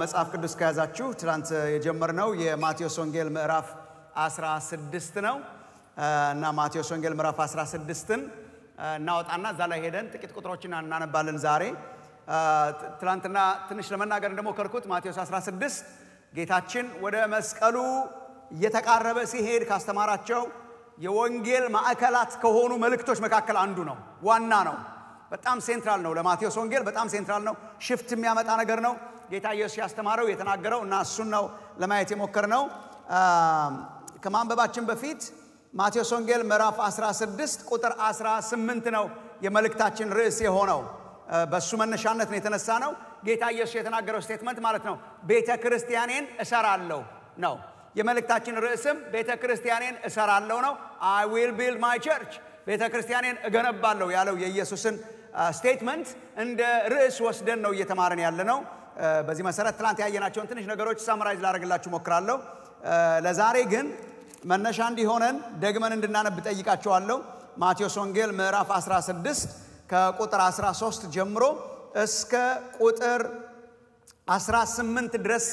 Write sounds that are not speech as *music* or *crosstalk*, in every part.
መጽሐፍ ቅዱስ ከያዛችሁ ትናንት የጀመርነው የማቴዎስ ወንጌል ምዕራፍ 16 ነው እና ማቴዎስ ወንጌል ምዕራፍ 16ን እናወጣና እዛ ላይ ሄደን ጥቂት ቁጥሮችን እናነባለን ዛሬ። ትናንትና ትንሽ ለመናገር እንደሞከርኩት ማቴዎስ 16 ጌታችን ወደ መስቀሉ እየተቃረበ ሲሄድ ካስተማራቸው የወንጌል ማዕከላት ከሆኑ መልእክቶች መካከል አንዱ ነው። ዋና ነው። በጣም central ነው። ለማቴዎስ ወንጌል በጣም central ነው። shift የሚያመጣ ነገር ነው። ጌታ ኢየሱስ ያስተማረው የተናገረው እና እሱን ነው ለማየት የሞከርነው። ከማንበባችን በፊት ማቴዎስ ወንጌል ምዕራፍ 16 ቁጥር 18 ነው የመልእክታችን ርዕስ የሆነው። በእሱ መነሻነት ነው የተነሳ ነው። ጌታ ኢየሱስ የተናገረው statement ማለት ነው። ቤተ ክርስቲያኔን እሰራለሁ ነው። የመልእክታችን ርዕስም ቤተ ክርስቲያኔን እሰራለሁ ነው። I will build my church፣ ቤተ ክርስቲያኔን እገነባለሁ ያለው የኢየሱስን statement እንደ ርዕስ ወስደን ነው እየተማረን ያለ ነው። በዚህ መሰረት ትላንት ያየናቸውን ትንሽ ነገሮች summarize ላደርግላችሁ ሞክራለሁ። ለዛሬ ግን መነሻ እንዲሆነን ደግመን እንድናነብ ጠይቃቸዋለሁ። ማቴዎስ ወንጌል ምዕራፍ 16 ከቁጥር 13 ጀምሮ እስከ ቁጥር 18 ድረስ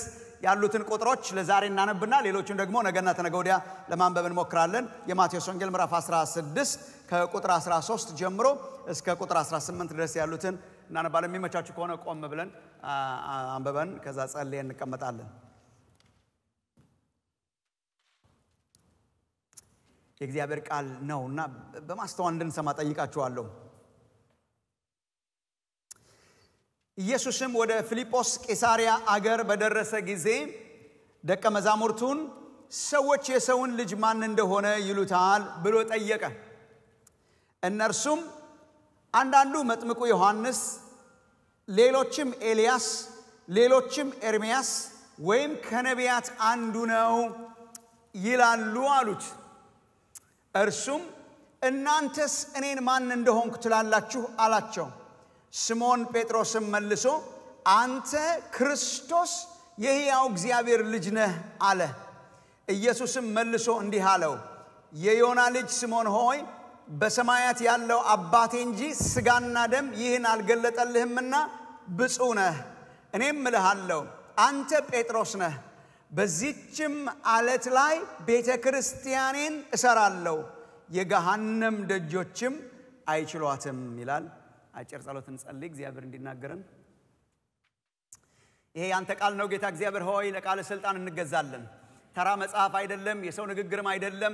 ያሉትን ቁጥሮች ለዛሬ እናነብና ሌሎቹን ደግሞ ነገና ተነገ ወዲያ ለማንበብ እንሞክራለን። የማቴዎስ ወንጌል ምዕራፍ 16 ከቁጥር 13 ጀምሮ እስከ ቁጥር 18 ድረስ ያሉትን እናነባለን። የሚመቻችሁ ከሆነ ቆም ብለን አንብበን ከዛ ጸልየን እንቀመጣለን። የእግዚአብሔር ቃል ነው እና በማስተዋል እንድንሰማ ጠይቃችኋለሁ። ኢየሱስም ወደ ፊልጶስ ቄሳርያ አገር በደረሰ ጊዜ ደቀ መዛሙርቱን ሰዎች የሰውን ልጅ ማን እንደሆነ ይሉታል ብሎ ጠየቀ። እነርሱም አንዳንዱ መጥምቁ ዮሐንስ፣ ሌሎችም ኤልያስ፣ ሌሎችም ኤርምያስ ወይም ከነቢያት አንዱ ነው ይላሉ አሉት። እርሱም እናንተስ እኔን ማን እንደሆንኩ ትላላችሁ አላቸው። ስምዖን ጴጥሮስም መልሶ አንተ ክርስቶስ የሕያው እግዚአብሔር ልጅ ነህ አለ። ኢየሱስም መልሶ እንዲህ አለው፣ የዮና ልጅ ስምዖን ሆይ በሰማያት ያለው አባቴ እንጂ ሥጋና ደም ይህን አልገለጠልህምና ብፁዕ ነህ። እኔም እልሃለሁ አንተ ጴጥሮስ ነህ፣ በዚችም አለት ላይ ቤተ ክርስቲያኔን እሰራለሁ፣ የገሃነም ደጆችም አይችሏትም ይላል። አጭር ጸሎት እንጸልይ። እግዚአብሔር እንዲናገረን። ይሄ ያንተ ቃል ነው ጌታ እግዚአብሔር ሆይ ለቃል ስልጣን እንገዛለን። ተራ መጽሐፍ አይደለም፣ የሰው ንግግርም አይደለም።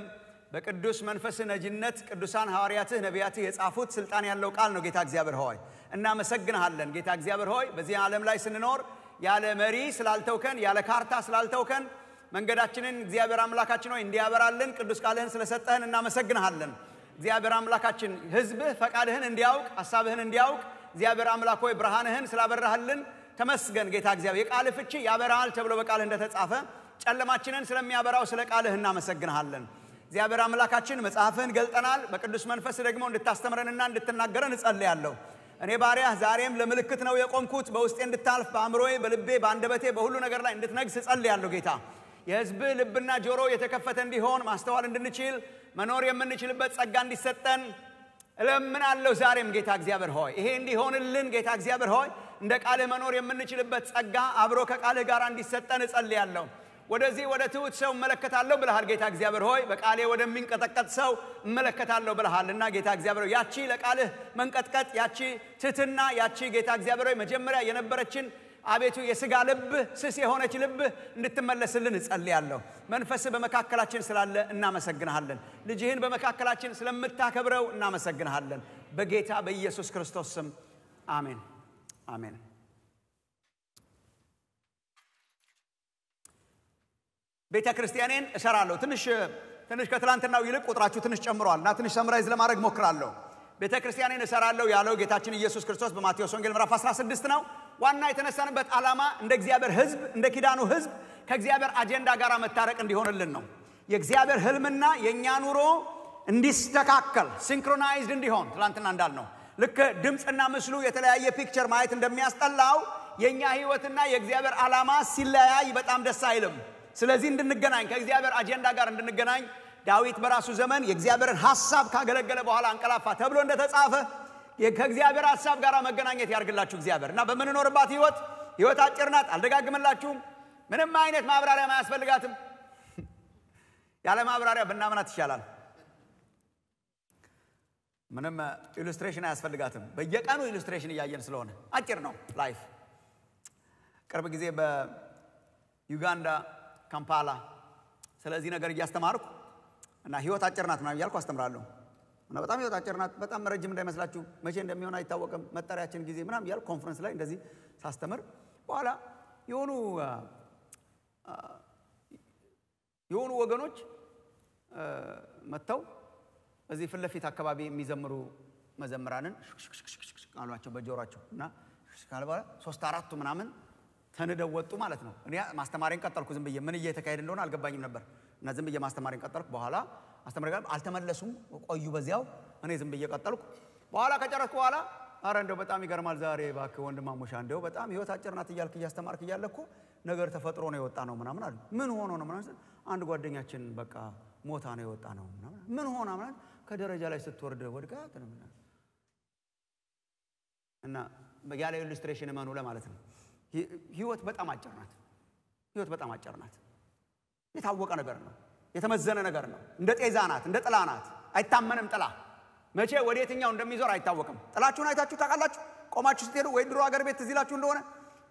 በቅዱስ መንፈስ ነጅነት ቅዱሳን ሐዋርያትህ ነቢያትህ የጻፉት ስልጣን ያለው ቃል ነው ጌታ እግዚአብሔር ሆይ እናመሰግንሃለን። ጌታ እግዚአብሔር ሆይ በዚህ ዓለም ላይ ስንኖር ያለ መሪ ስላልተውከን፣ ያለ ካርታ ስላልተውከን መንገዳችንን እግዚአብሔር አምላካችን ሆይ እንዲያበራልን ቅዱስ ቃልህን ስለሰጠህን እናመሰግንሃለን። እግዚአብሔር አምላካችን ሕዝብህ ፈቃድህን እንዲያውቅ ሐሳብህን እንዲያውቅ እግዚአብሔር አምላክ ሆይ ብርሃንህን ስላበራህልን ተመስገን። ጌታ እግዚአብሔር የቃልህ ፍቺ ያበራሃል ተብሎ በቃልህ እንደተጻፈ ጨለማችንን ስለሚያበራው ስለ ቃልህ እናመሰግንሃለን። እግዚአብሔር አምላካችን መጽሐፍህን ገልጠናል። በቅዱስ መንፈስ ደግሞ እንድታስተምረንና እንድትናገረን እጸልያለሁ። እኔ ባሪያህ ዛሬም ለምልክት ነው የቆምኩት። በውስጤ እንድታልፍ በአእምሮዬ፣ በልቤ፣ በአንደበቴ በሁሉ ነገር ላይ እንድትነግስ እጸልያለሁ። ጌታ የሕዝብህ ልብና ጆሮ የተከፈተ እንዲሆን ማስተዋል እንድንችል መኖር የምንችልበት ጸጋ እንዲሰጠን እለምናለሁ። ዛሬም ጌታ እግዚአብሔር ሆይ ይሄ እንዲሆንልን ጌታ እግዚአብሔር ሆይ እንደ ቃልህ መኖር የምንችልበት ጸጋ አብሮ ከቃልህ ጋር እንዲሰጠን እጸልያለሁ። ወደዚህ ወደ ትሑት ሰው እመለከታለሁ ብልሃል ጌታ እግዚአብሔር ሆይ በቃሌ ወደሚንቀጠቀጥ ሰው እመለከታለሁ ብልሃል እና ጌታ እግዚአብሔር ያቺ ለቃልህ መንቀጥቀጥ ያቺ ትሕትና ያቺ ጌታ እግዚአብሔር መጀመሪያ የነበረችን አቤቱ የሥጋ ልብህ ስስ የሆነች ልብህ እንድትመለስልን እጸልያለሁ። መንፈስህ በመካከላችን ስላለ እናመሰግንሃለን። ልጅህን በመካከላችን ስለምታከብረው እናመሰግንሃለን። በጌታ በኢየሱስ ክርስቶስ ስም አሜን፣ አሜን። ቤተ ክርስቲያኔን እሰራለሁ። ትንሽ ትንሽ ከትላንትናው ይልቅ ቁጥራችሁ ትንሽ ጨምሯል እና ትንሽ ሰምራይዝ ለማድረግ ሞክራለሁ። ቤተ ክርስቲያኔን እሰራለሁ ያለው ጌታችን ኢየሱስ ክርስቶስ በማቴዎስ ወንጌል ምዕራፍ 16 ነው። ዋና የተነሳንበት ዓላማ እንደ እግዚአብሔር ሕዝብ እንደ ኪዳኑ ሕዝብ ከእግዚአብሔር አጀንዳ ጋር መታረቅ እንዲሆንልን ነው። የእግዚአብሔር ህልምና የእኛ ኑሮ እንዲስተካከል synchronized እንዲሆን ትላንትና እንዳልነው ልክ ድምፅና ምስሉ የተለያየ picture ማየት እንደሚያስጠላው የእኛ ህይወትና የእግዚአብሔር ዓላማ ሲለያይ በጣም ደስ አይልም። ስለዚህ እንድንገናኝ ከእግዚአብሔር አጀንዳ ጋር እንድንገናኝ ዳዊት በራሱ ዘመን የእግዚአብሔርን ሐሳብ ካገለገለ በኋላ አንቀላፋ ተብሎ እንደተጻፈ ከእግዚአብሔር ሐሳብ ጋር መገናኘት ያርግላችሁ እግዚአብሔር እና በምንኖርባት ህይወት ህይወት አጭር ናት። አልደጋግምላችሁም። ምንም አይነት ማብራሪያ አያስፈልጋትም። ያለ ማብራሪያ ብናምናት ይሻላል። ምንም illustration አያስፈልጋትም። በየቀኑ illustration እያየን ስለሆነ አጭር ነው life። ቅርብ ጊዜ በዩጋንዳ ካምፓላ። ስለዚህ ነገር እያስተማርኩ እና ህይወት አጭር ናት ምናምን እያልኩ አስተምራለሁ። እና በጣም ህይወት አጭር ናት፣ በጣም ረጅም እንዳይመስላችሁ፣ መቼ እንደሚሆን አይታወቅም፣ መጠሪያችን ጊዜ ምናምን እያልኩ ኮንፈረንስ ላይ እንደዚህ ሳስተምር በኋላ የሆኑ የሆኑ ወገኖች መጥተው እዚህ ፊት አካባቢ የሚዘምሩ መዘምራንን አሏቸው በጆሯቸው እና ሶስት አራቱ ምናምን ተንደው ወጡ ማለት ነው። እኔ ማስተማሪን ቀጠልኩ። ዝም ብዬ ምን እየተካሄደ እንደሆነ አልገባኝም ነበር እና ዝም ብዬ ማስተማሬን ቀጠልኩ። በኋላ አስተማሪ ጋር አልተመለሱም፣ ቆዩ በዚያው። እኔ ዝም ብዬ ቀጠልኩ። በኋላ ከጨረስኩ በኋላ አረ እንደው በጣም ይገርማል ዛሬ እባክህ ወንድም ማሙሻ እንደው በጣም ህይወት አጭር ናት እያልክ እያስተማርክ እያለ እኮ ነገር ተፈጥሮ ነው የወጣ ነው ምናምን አሉ። ምን ሆኖ ነው ምናምን አንድ ጓደኛችን በቃ ሞታ ነው የወጣ ነው ምናምን ምን ሆና ምናምን ከደረጃ ላይ ስትወርድ ወድቃ እና ያለ illustration እመኑ ለማለት ነው። ህይወት በጣም አጭር ናት። ህይወት በጣም አጭር ናት። የታወቀ ነገር ነው። የተመዘነ ነገር ነው። እንደ ጤዛ ናት፣ እንደ ጥላ ናት። አይታመንም ጥላ መቼ ወደ የትኛው እንደሚዞር አይታወቅም። ጥላችሁን አይታችሁ ታውቃላችሁ? ቆማችሁ ስትሄዱ ወይ ድሮ አገር ቤት ትዝ እንደሆነ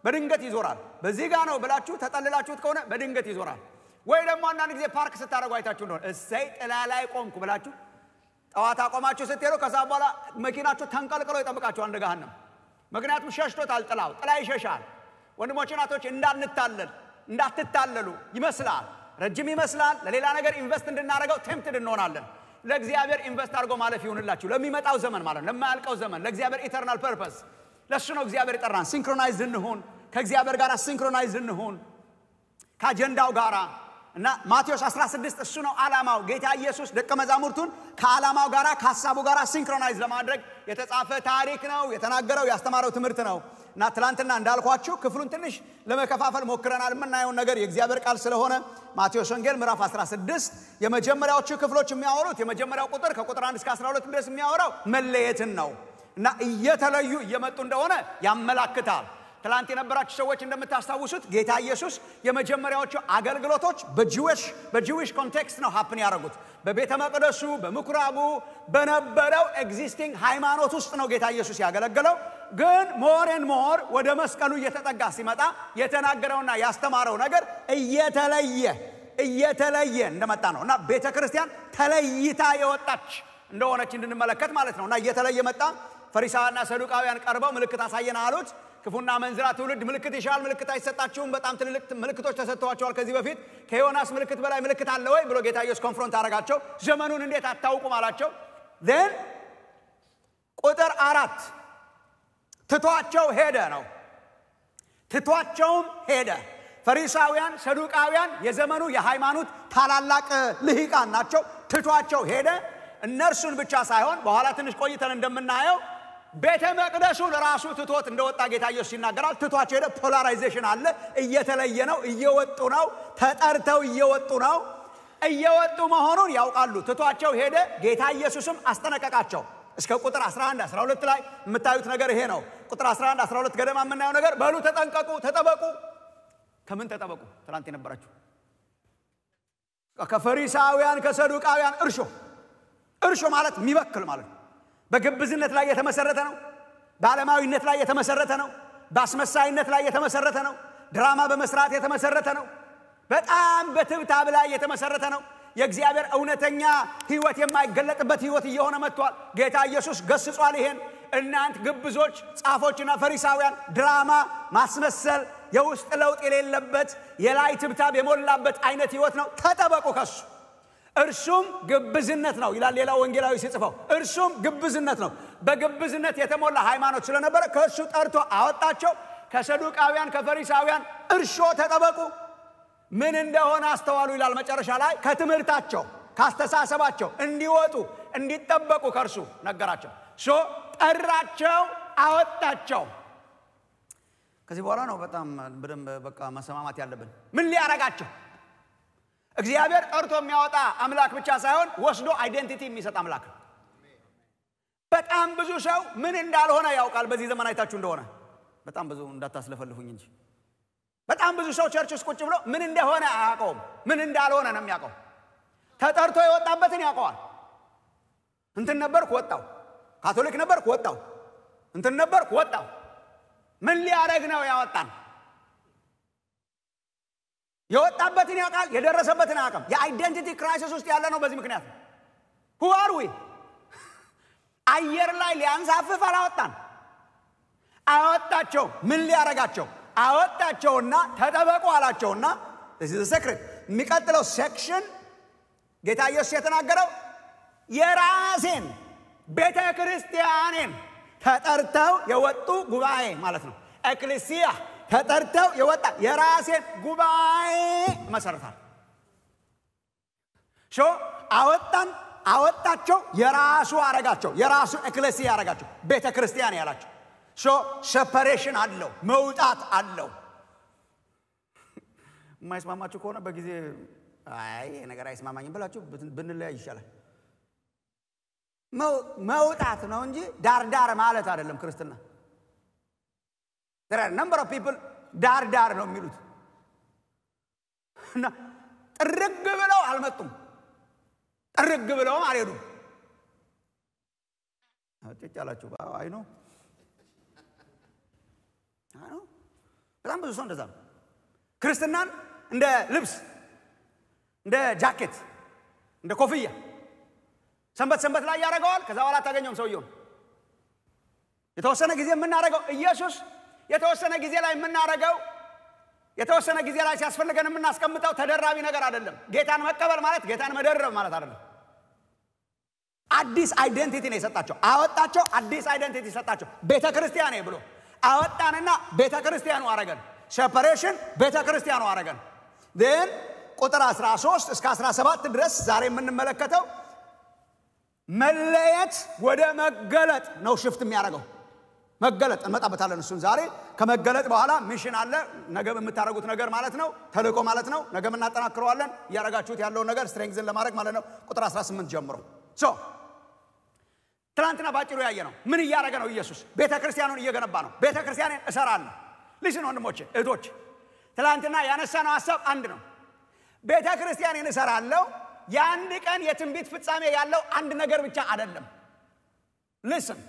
በድንገት ይዞራል። በዚህ ጋ ነው ብላችሁ ተጠልላችሁት ከሆነ በድንገት ይዞራል። ወይ ደግሞ አንዳንድ ጊዜ ፓርክ ስታደርጉ አይታችሁ እንደሆነ እሰይ ጥላ ላይ ቆምኩ ብላችሁ ጠዋት አቆማችሁ ስትሄዱ ከዛ በኋላ መኪናችሁ ተንቀልቅሎ ይጠብቃችኋል እንደ ገሃነም። ምክንያቱም ሸሽቶታል ጥላው። ጥላ ይሸሻል። ወንድሞች እናቶች፣ እንዳንታለል እንዳትታለሉ ይመስላል፣ ረጅም ይመስላል። ለሌላ ነገር invest እንድናደርገው tempted እንሆናለን። ለእግዚአብሔር invest አድርጎ ማለፍ ይሁንላችሁ፣ ለሚመጣው ዘመን ማለት ለማያልቀው ዘመን፣ ለእግዚአብሔር eternal purpose። ለእሱ ነው እግዚአብሔር የጠራን። synchronize እንሁን፣ ከእግዚአብሔር ጋር synchronize እንሁን፣ ከአጀንዳው ጋር እና ማቴዎስ 16 እሱ ነው ዓላማው። ጌታ ኢየሱስ ደቀ መዛሙርቱን ከዓላማው ጋር ከሀሳቡ ጋር synchronize ለማድረግ የተጻፈ ታሪክ ነው። የተናገረው ያስተማረው ትምህርት ነው። እና ትላንትና እንዳልኳችሁ ክፍሉን ትንሽ ለመከፋፈል ሞክረናል። የምናየውን ነገር የእግዚአብሔር ቃል ስለሆነ ማቴዎስ ወንጌል ምዕራፍ 16 የመጀመሪያዎቹ ክፍሎች የሚያወሩት የመጀመሪያው ቁጥር ከቁጥር 1 እስከ 12 ድረስ የሚያወራው መለየትን ነው እና እየተለዩ እየመጡ እንደሆነ ያመላክታል። ትላንት የነበራችሁ ሰዎች እንደምታስታውሱት ጌታ ኢየሱስ የመጀመሪያዎቹ አገልግሎቶች በ Jewish context ነው happen ያደረጉት። በቤተ መቅደሱ በምኩራቡ በነበረው existing ሃይማኖት ውስጥ ነው ጌታ ኢየሱስ ያገለገለው። ግን more and more ወደ መስቀሉ እየተጠጋ ሲመጣ የተናገረውና ያስተማረው ነገር እየተለየ እየተለየ እንደመጣ ነው እና ቤተ ክርስቲያን ተለይታ የወጣች እንደሆነች እንድንመለከት ማለት ነው እና እየተለየ መጣ። ፈሪሳውያንና ሰዱቃውያን ቀርበው ምልክት አሳየን አሉት። ክፉና አመንዝራ ትውልድ ምልክት ይሻል፣ ምልክት አይሰጣችሁም። በጣም ትልልቅ ምልክቶች ተሰጥተዋቸዋል ከዚህ በፊት ከዮናስ ምልክት በላይ ምልክት አለ ወይ ብሎ ጌታ ኢየሱስ confront አደረጋቸው። ዘመኑን እንዴት አታውቁም አላቸው። ን ቁጥር አራት ትቷቸው ሄደ ነው። ትቷቸውም ሄደ። ፈሪሳውያን፣ ሰዱቃውያን የዘመኑ የሃይማኖት ታላላቅ ልሂቃን ናቸው። ትቷቸው ሄደ። እነርሱን ብቻ ሳይሆን በኋላ ትንሽ ቆይተን እንደምናየው ቤተ መቅደሱን ራሱ ትቶት እንደወጣ ጌታ ኢየሱስ ይናገራል። ትቷቸው ሄደ። polarization አለ። እየተለየ ነው። እየወጡ ነው። ተጠርተው እየወጡ ነው። እየወጡ መሆኑን ያውቃሉ። ትቷቸው ሄደ። ጌታ ኢየሱስም አስጠነቀቃቸው። እስከ ቁጥር 11 12 ላይ የምታዩት ነገር ይሄ ነው። ቁጥር 11 12 ገደማ የምናየው ነገር በሉ ተጠንቀቁ፣ ተጠበቁ። ከምን ተጠበቁ? ትናንት የነበራችሁ ከፈሪሳውያን ከሰዱቃውያን እርሾ እርሾ ማለት የሚበክል ማለት ነው። በግብዝነት ላይ የተመሰረተ ነው። በዓለማዊነት ላይ የተመሰረተ ነው። በአስመሳይነት ላይ የተመሰረተ ነው። ድራማ በመስራት የተመሰረተ ነው። በጣም በትብታብ ላይ የተመሰረተ ነው። የእግዚአብሔር እውነተኛ ሕይወት የማይገለጥበት ሕይወት እየሆነ መጥቷል። ጌታ ኢየሱስ ገስጿል። ይሄን እናንት ግብዞች ጻፎችና ፈሪሳውያን ድራማ፣ ማስመሰል፣ የውስጥ ለውጥ የሌለበት የላይ ትብታብ የሞላበት አይነት ሕይወት ነው። ተጠበቁ ከሱ እርሱም ግብዝነት ነው ይላል ሌላው ወንጌላዊ ሲጽፈው። እርሱም ግብዝነት ነው። በግብዝነት የተሞላ ሃይማኖት ስለነበረ ከእሱ ጠርቶ አወጣቸው። ከሰዱቃውያን ከፈሪሳውያን እርሾ ተጠበቁ። ምን እንደሆነ አስተዋሉ ይላል መጨረሻ ላይ። ከትምህርታቸው ካስተሳሰባቸው እንዲወጡ እንዲጠበቁ ከእርሱ ነገራቸው። ሶ ጠራቸው፣ አወጣቸው። ከዚህ በኋላ ነው በጣም በደንብ በቃ መሰማማት ያለብን። ምን ሊያረጋቸው እግዚአብሔር ጠርቶ የሚያወጣ አምላክ ብቻ ሳይሆን ወስዶ identity የሚሰጥ አምላክ ነው። በጣም ብዙ ሰው ምን እንዳልሆነ ያውቃል። በዚህ ዘመን አይታችሁ እንደሆነ በጣም ብዙ እንዳታስለፈልፉኝ እንጂ በጣም ብዙ ሰው church ውስጥ ቁጭ ብሎ ምን እንደሆነ አያውቀውም። ምን እንዳልሆነ ነው የሚያውቀው። ተጠርቶ የወጣበትን ያውቀዋል። እንትን ነበርኩ ወጣው፣ ካቶሊክ ነበርኩ ወጣው፣ እንትን ነበርኩ ወጣው። ምን ሊያደርግ ነው ያወጣን? የወጣበትን ያውቃል፣ የደረሰበትን አያውቅም። የአይደንቲቲ ክራይሲስ ውስጥ ያለ ነው። በዚህ ምክንያት ሁ አር ዊ አየር ላይ ሊያንሳፍፍ አላወጣን፣ አወጣቸው። ምን ሊያረጋቸው አወጣቸውና ተጠበቁ አላቸውና ሰክሬት የሚቀጥለው ሴክሽን ጌታ ኢየሱስ የተናገረው የራሴን ቤተ ክርስቲያኔን ተጠርተው የወጡ ጉባኤ ማለት ነው። ኤክሌሲያ ተጠርተው የወጣ የራሴን ጉባኤ መሰረታል። so አወጣን፣ አወጣቸው፣ የራሱ አረጋቸው፣ የራሱ ኤክሌሲያ አረጋቸው፣ ቤተ ክርስቲያን ያላቸው so separation አለው፣ መውጣት አለው። የማይስማማችሁ ከሆነ በጊዜ አይ ነገር አይስማማኝም ብላችሁ ብንለያይ ይሻላል። መውጣት ነው እንጂ ዳር ዳር ማለት አይደለም ክርስትና። number of people ዳር ዳር ነው የሚሉት እና ጥርግ ብለው አልመጡም፣ ጥርግ ብለውም አልሄዱም። ጭጭ አይ ነው በጣም ብዙ ሰው እንደዛ ነው። ክርስትናን እንደ ልብስ፣ እንደ ጃኬት፣ እንደ ኮፍያ ሰንበት ሰንበት ላይ ያደርገዋል። ከዛ በኋላ አታገኘውም ሰውየውን። የተወሰነ ጊዜ የምናደርገው ኢየሱስ የተወሰነ ጊዜ ላይ የምናደርገው የተወሰነ ጊዜ ላይ ሲያስፈልገን የምናስቀምጠው ተደራቢ ነገር አይደለም። ጌታን መቀበል ማለት ጌታን መደረብ ማለት አይደለም። አዲስ identity ነው የሰጣቸው። አወጣቸው፣ አዲስ identity ሰጣቸው። ቤተ ክርስቲያኔ ብሎ አወጣንና ቤተ ክርስቲያኑ አረገን። separation ቤተ ክርስቲያኑ አረገን። ን ቁጥር 13 እስከ 17 ድረስ ዛሬ የምንመለከተው መለየት ወደ መገለጥ ነው shift የሚያደርገው። መገለጥ እንመጣበታለን። እሱን ዛሬ ከመገለጥ በኋላ mission አለ። ነገ የምታደርጉት ነገር ማለት ነው፣ ተልእኮ ማለት ነው። ነገ እናጠናክረዋለን። እያደረጋችሁት ያለውን ነገር strengthen ለማድረግ ማለት ነው። ቁጥር 18 ጀምሮ ትናንትና ባጭሩ ያየ ነው። ምን እያደረገ ነው ኢየሱስ? ቤተ ክርስቲያኑን እየገነባ ነው። ቤተ ክርስቲያንን እሰራለሁ። listen ወንድሞቼ እህቶች፣ ትናንትና ያነሳነው ሀሳብ አንድ ነው። ቤተ ክርስቲያንን እሰራለሁ የአንድ ቀን የትንቢት ፍጻሜ ያለው አንድ ነገር ብቻ አይደለም። listen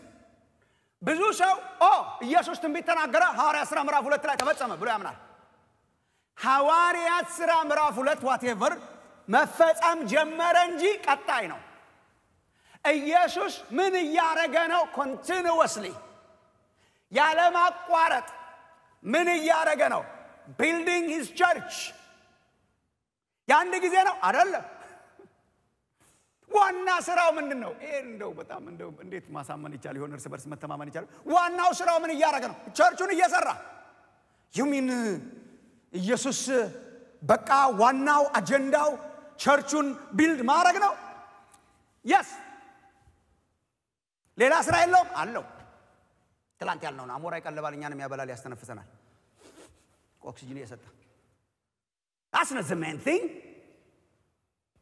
ብዙ ሰው oh ኢየሱስ ትንቢት ተናገረ ሐዋርያት ሥራ ምዕራፍ ሁለት ላይ ተፈጸመ ብሎ ያምናል። ሐዋርያት ሥራ ምዕራፍ ሁለት whatever መፈጸም ጀመረ እንጂ ቀጣይ ነው። ኢየሱስ ምን እያረገ ነው? continuously ያለማቋረጥ ምን እያረገ ነው? building his church የአንድ ጊዜ ነው አይደለም። ዋና ስራው ምንድን ነው? ይሄ እንደው በጣም እንደው እንዴት ማሳመን ይቻል ይሆን? እርስ በርስ መተማመን ይቻላል። ዋናው ስራው ምን እያደረገ ነው? church ኡን እየሰራ you mean ኢየሱስ በቃ ዋናው አጀንዳው church ኡን build ማድረግ ነው። yes ሌላ ስራ የለውም አለው። ትላንት ያልነው አሞራ ይቀልባል፣ እኛንም ያበላል፣ ያስተነፍሰናል፣ ኦክሲጅን እየሰጠ that's not the main thing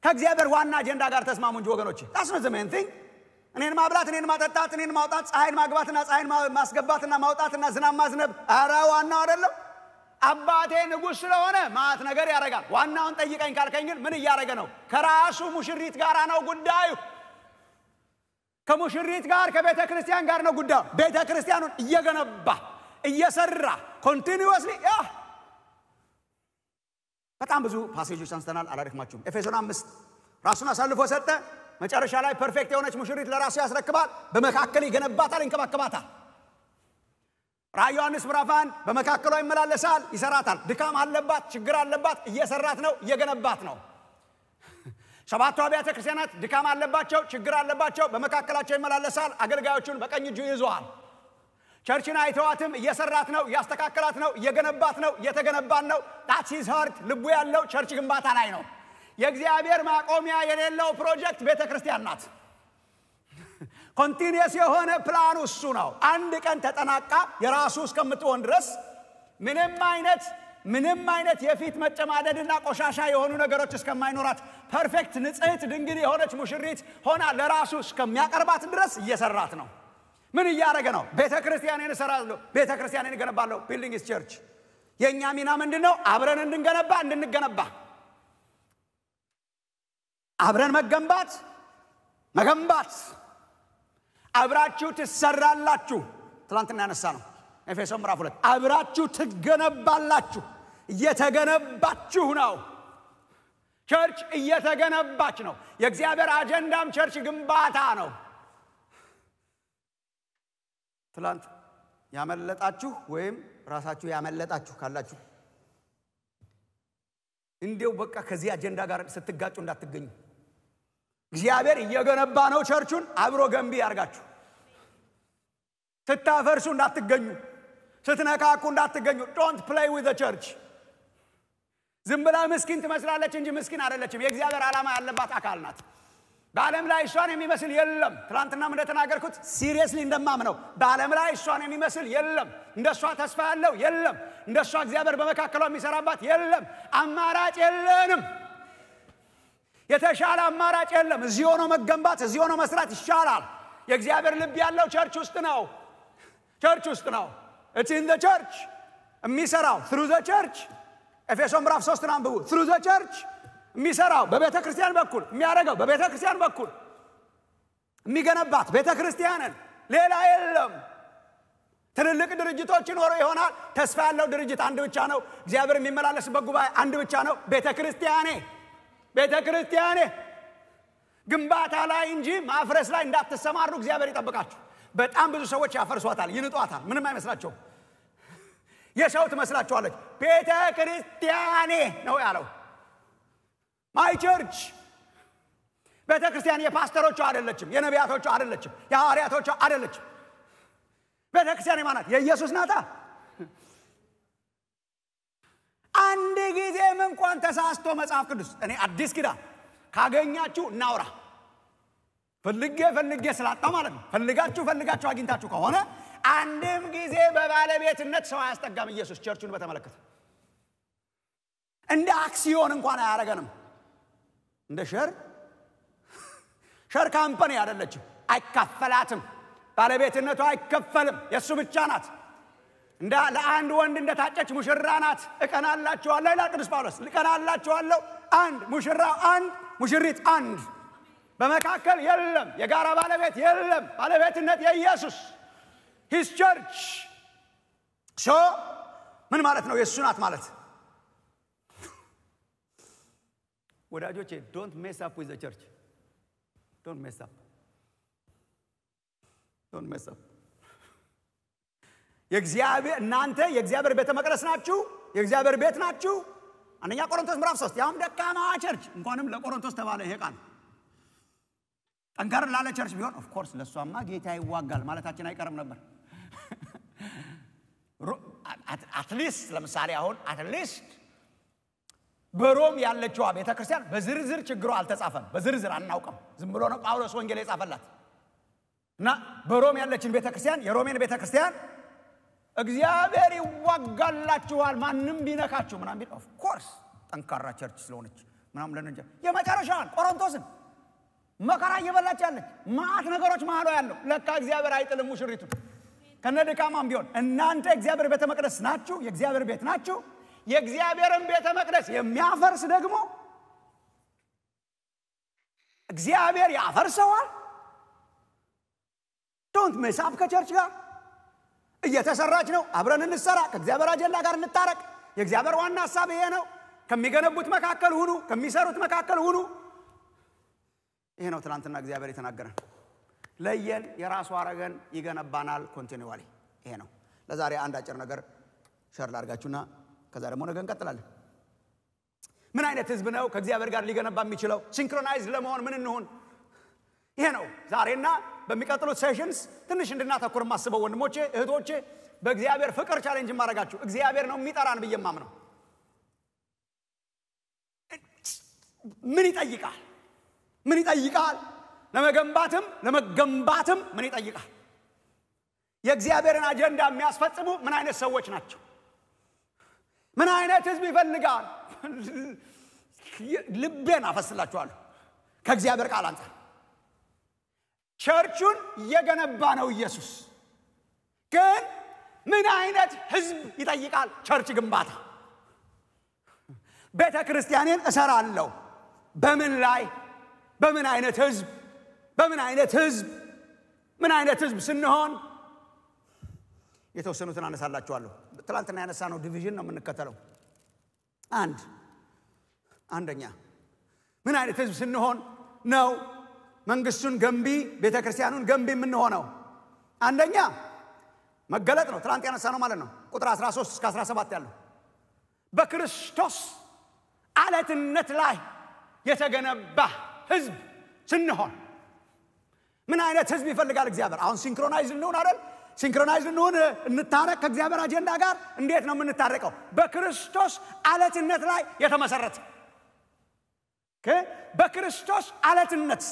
ከእግዚአብሔር ዋና አጀንዳ ጋር ተስማሙ እንጂ ወገኖች፣ that's not the main thing እኔን ማብላት፣ እኔን ማጠጣት፣ እኔን ማውጣት፣ ፀሐይን ማግባትና ፀሐይን ማስገባትና ማውጣትና ዝናብ ማዝነብ፣ አረ ዋናው አይደለም። አባቴ ንጉሥ ስለሆነ ማት ነገር ያደርጋል። ዋናውን ጠይቀኝ ካልከኝ ግን ምን እያደረገ ነው? ከራሱ ሙሽሪት ጋር ነው ጉዳዩ። ከሙሽሪት ጋር ከቤተ ክርስቲያን ጋር ነው ጉዳዩ። ቤተ ክርስቲያኑን እየገነባ እየሰራ continuously በጣም ብዙ ፓሴጆች አንስተናል። አላደክማችሁም። ኤፌሶን አምስት ራሱን አሳልፎ ሰጠ። መጨረሻ ላይ perfect የሆነች ሙሽሪት ለራሱ ያስረክባል። በመካከል ይገነባታል፣ ይንከባከባታል። ራእይ ዮሐንስ ምዕራፍ አንድ በመካከሏ ይመላለሳል፣ ይሰራታል። ድካም አለባት፣ ችግር አለባት፣ እየሰራት ነው፣ እየገነባት ነው። ሰባቱ አብያተ ክርስቲያናት ድካም አለባቸው፣ ችግር አለባቸው። በመካከላቸው ይመላለሳል፣ አገልጋዮቹን በቀኝ እጁ ይዘዋል። church ን አይተዋትም፣ እየሰራት ነው፣ እያስተካከላት ነው፣ እየገነባት ነው፣ እየተገነባን ነው። that's heart ልቡ ያለው church ግንባታ ላይ ነው። የእግዚአብሔር ማቆሚያ የሌለው ፕሮጀክት ቤተ ክርስቲያን ናት። continuous የሆነ ፕላኑ እሱ ነው። አንድ ቀን ተጠናቃ የራሱ እስከምትሆን ድረስ ምንም አይነት ምንም አይነት የፊት መጨማደድና ቆሻሻ የሆኑ ነገሮች እስከማይኖራት perfect ንጽሕት ድንግል የሆነች ሙሽሪት ሆና ለራሱ እስከሚያቀርባት ድረስ እየሰራት ነው። ምን እያደረገ ነው? ቤተ ክርስቲያንን እሰራለሁ፣ ቤተ ክርስቲያንን እገነባለሁ። building his church። የእኛ ሚና ምንድን ነው? አብረን እንድንገነባ እንድንገነባ፣ አብረን መገንባት መገንባት፣ አብራችሁ ትሰራላችሁ። ትላንትና ያነሳ ነው ኤፌሶን ምዕራፍ ሁለት አብራችሁ ትገነባላችሁ። እየተገነባችሁ ነው። church እየተገነባች ነው። የእግዚአብሔር አጀንዳም church ግንባታ ነው። ትላንት ያመለጣችሁ ወይም ራሳችሁ ያመለጣችሁ ካላችሁ እንዲው በቃ ከዚህ አጀንዳ ጋር ስትጋጩ እንዳትገኙ። እግዚአብሔር እየገነባ ነው ቸርቹን። አብሮ ገንቢ ያርጋችሁ። ስታፈርሱ እንዳትገኙ፣ ስትነካኩ እንዳትገኙ። Don't play with church። ዝም ብላ ምስኪን ትመስላለች እንጂ ምስኪን አይደለችም። የእግዚአብሔር ዓላማ ያለባት አካል ናት። በዓለም ላይ እሷን የሚመስል የለም። ትናንትናም እንደተናገርኩት seriously እንደማምነው በዓለም ላይ እሷን የሚመስል የለም። እንደ እሷ ተስፋ ያለው የለም። እንደ እሷ እግዚአብሔር በመካከሏ የሚሰራባት የለም። አማራጭ የለንም። የተሻለ አማራጭ የለም። እዚህ ሆኖ መገንባት፣ እዚህ ሆኖ መስራት ይሻላል። የእግዚአብሔር ልብ ያለው church ውስጥ ነው። church ውስጥ ነው። It's in church የሚሰራው through the church ኤፌሶን ምዕራፍ ሶስትን አንብቡ። through the church የሚሰራው በቤተ ክርስቲያን በኩል የሚያደርገው በቤተ ክርስቲያን በኩል የሚገነባት ቤተ ክርስቲያንን ሌላ የለም። ትልልቅ ድርጅቶች ይኖሩ ይሆናል። ተስፋ ያለው ድርጅት አንድ ብቻ ነው። እግዚአብሔር የሚመላለስበት ጉባኤ አንድ ብቻ ነው። ቤተ ክርስቲያኔ ቤተ ክርስቲያኔ ግንባታ ላይ እንጂ ማፍረስ ላይ እንዳትሰማሩ እግዚአብሔር ይጠብቃችሁ። በጣም ብዙ ሰዎች ያፈርሷታል፣ ይንጧታል። ምንም አይመስላቸውም። የሰው ትመስላችኋለች። ቤተ ክርስቲያኔ ነው ያለው። My church ቤተ ክርስቲያን የፓስተሮቿ አይደለችም፣ የነቢያቶቿ አይደለችም፣ የሐዋርያቶቿ አይደለችም። ቤተ ክርስቲያን የማናት? የኢየሱስ ናታ። አንድ ጊዜም እንኳን ተሳስቶ መጽሐፍ ቅዱስ እኔ አዲስ ኪዳን ካገኛችሁ እናውራ። ፈልጌ ፈልጌ ስላጣው ማለት ነው። ፈልጋችሁ ፈልጋችሁ አግኝታችሁ ከሆነ አንድም ጊዜ በባለቤትነት ሰው አያስጠጋም። ኢየሱስ ቸርቹን በተመለከተ እንደ አክሲዮን እንኳን አያረገንም። እንደ share share company አይደለችም፣ አይካፈላትም። ባለቤትነቷ አይከፈልም፣ የእሱ ብቻ ናት። ለአንድ ወንድ እንደታጨች ሙሽራ ናት። እቀናላችኋለሁ ይላል ቅዱስ ጳውሎስ። እቀናላችኋለሁ አንድ ሙሽራው አንድ ሙሽሪት አንድ በመካከል የለም። የጋራ ባለቤት የለም። ባለቤትነት የኢየሱስ his church so ምን ማለት ነው? የእሱ ናት ማለት ወዳጆቼ፣ don't mess up with church don't mess up Don't mess up። የእግዚአብሔር እናንተ የእግዚአብሔር ቤተ መቅደስ ናችሁ፣ የእግዚአብሔር ቤት ናችሁ። አንደኛ ቆሮንቶስ ምዕራፍ ሶስት ያውም ደካማ church። እንኳንም ለቆሮንቶስ ተባለ ይሄ ቃል ጠንከር ላለ church ቢሆን of course ለእሷማ ጌታ ይዋጋል ማለታችን አይቀርም ነበር። at least ለምሳሌ አሁን at least በሮም ያለችዋ ቤተ ክርስቲያን በዝርዝር ችግሯ አልተጻፈም። በዝርዝር አናውቅም። ዝም ብሎ ነው ጳውሎስ ወንጌል የጻፈላት እና በሮም ያለችን ቤተ ክርስቲያን የሮሜን ቤተ ክርስቲያን እግዚአብሔር ይዋጋላችኋል ማንም ቢነካችሁ ምናምን ቢል of course ጠንካራ church ስለሆነች ምናምን ለነጃ የመጨረሻዋን ቆሮንቶስን መከራ እየበላች ያለች ማአት ነገሮች መሀሏ ያለው ለካ እግዚአብሔር አይጥልም ሙሽሪቱን ከነ ድካማም ቢሆን እናንተ እግዚአብሔር ቤተ መቅደስ ናችሁ፣ የእግዚአብሔር ቤት ናችሁ። የእግዚአብሔርን ቤተ መቅደስ የሚያፈርስ ደግሞ እግዚአብሔር ያፈርሰዋል። Don't mess up ከ church ጋር እየተሰራች ነው። አብረን እንሰራ፣ ከእግዚአብሔር አጀንዳ ጋር እንታረቅ። የእግዚአብሔር ዋና ሀሳብ ይሄ ነው። ከሚገነቡት መካከል ሁኑ፣ ከሚሰሩት መካከል ሁኑ። ይሄ ነው ትናንትና እግዚአብሔር የተናገረን። ለየን፣ የራሱ አረገን፣ ይገነባናል። Continually ይሄ ነው። ለዛሬ አንድ አጭር ነገር share ላድርጋችሁና ከዛ ደግሞ ነገ እንቀጥላለን። ምን አይነት ህዝብ ነው ከእግዚአብሔር ጋር ሊገነባ የሚችለው? synchronize ለመሆን ምን እንሆን? ይሄ ነው ዛሬና በሚቀጥሉት sessions ትንሽ እንድናተኩር የማስበው ወንድሞቼ እህቶቼ፣ በእግዚአብሔር ፍቅር challenge የማደርጋችሁ እግዚአብሔር ነው የሚጠራን ብዬ የማምነው። ምን ይጠይቃል? ምን ይጠይቃል? ለመገንባትም ለመገንባትም ምን ይጠይቃል? የእግዚአብሔርን አጀንዳ የሚያስፈጽሙ ምን አይነት ሰዎች ናቸው? ምን አይነት ህዝብ ይፈልጋል? ልቤን አፈስላችኋለሁ ከእግዚአብሔር ቃል አንጻር ቸርቹን እየገነባ ነው ኢየሱስ። ግን ምን አይነት ህዝብ ይጠይቃል church ግንባታ? ቤተ ክርስቲያኔን እሰራለሁ። በምን ላይ? በምን አይነት ህዝብ? በምን አይነት ህዝብ? ምን አይነት ህዝብ ስንሆን? የተወሰኑትን አነሳላችኋለሁ። ትላንትና ያነሳነው division ነው የምንከተለው። አንድ አንደኛ ምን አይነት ህዝብ ስንሆን ነው መንግስቱን ገንቢ ቤተ ክርስቲያኑን ገንቢ የምንሆነው? አንደኛ መገለጥ ነው። ትላንት ያነሳነው ማለት ነው። ቁጥር 13 እስከ 17 ያለው በክርስቶስ አለትነት ላይ የተገነባ ህዝብ ስንሆን ምን አይነት ህዝብ ይፈልጋል እግዚአብሔር? አሁን synchronize እንሆን አይደል? synchronize እንሆን እንታረቅ ከእግዚአብሔር አጀንዳ ጋር። እንዴት ነው የምንታረቀው? በክርስቶስ አለትነት ላይ የተመሰረተ በክርስቶስ አለትነት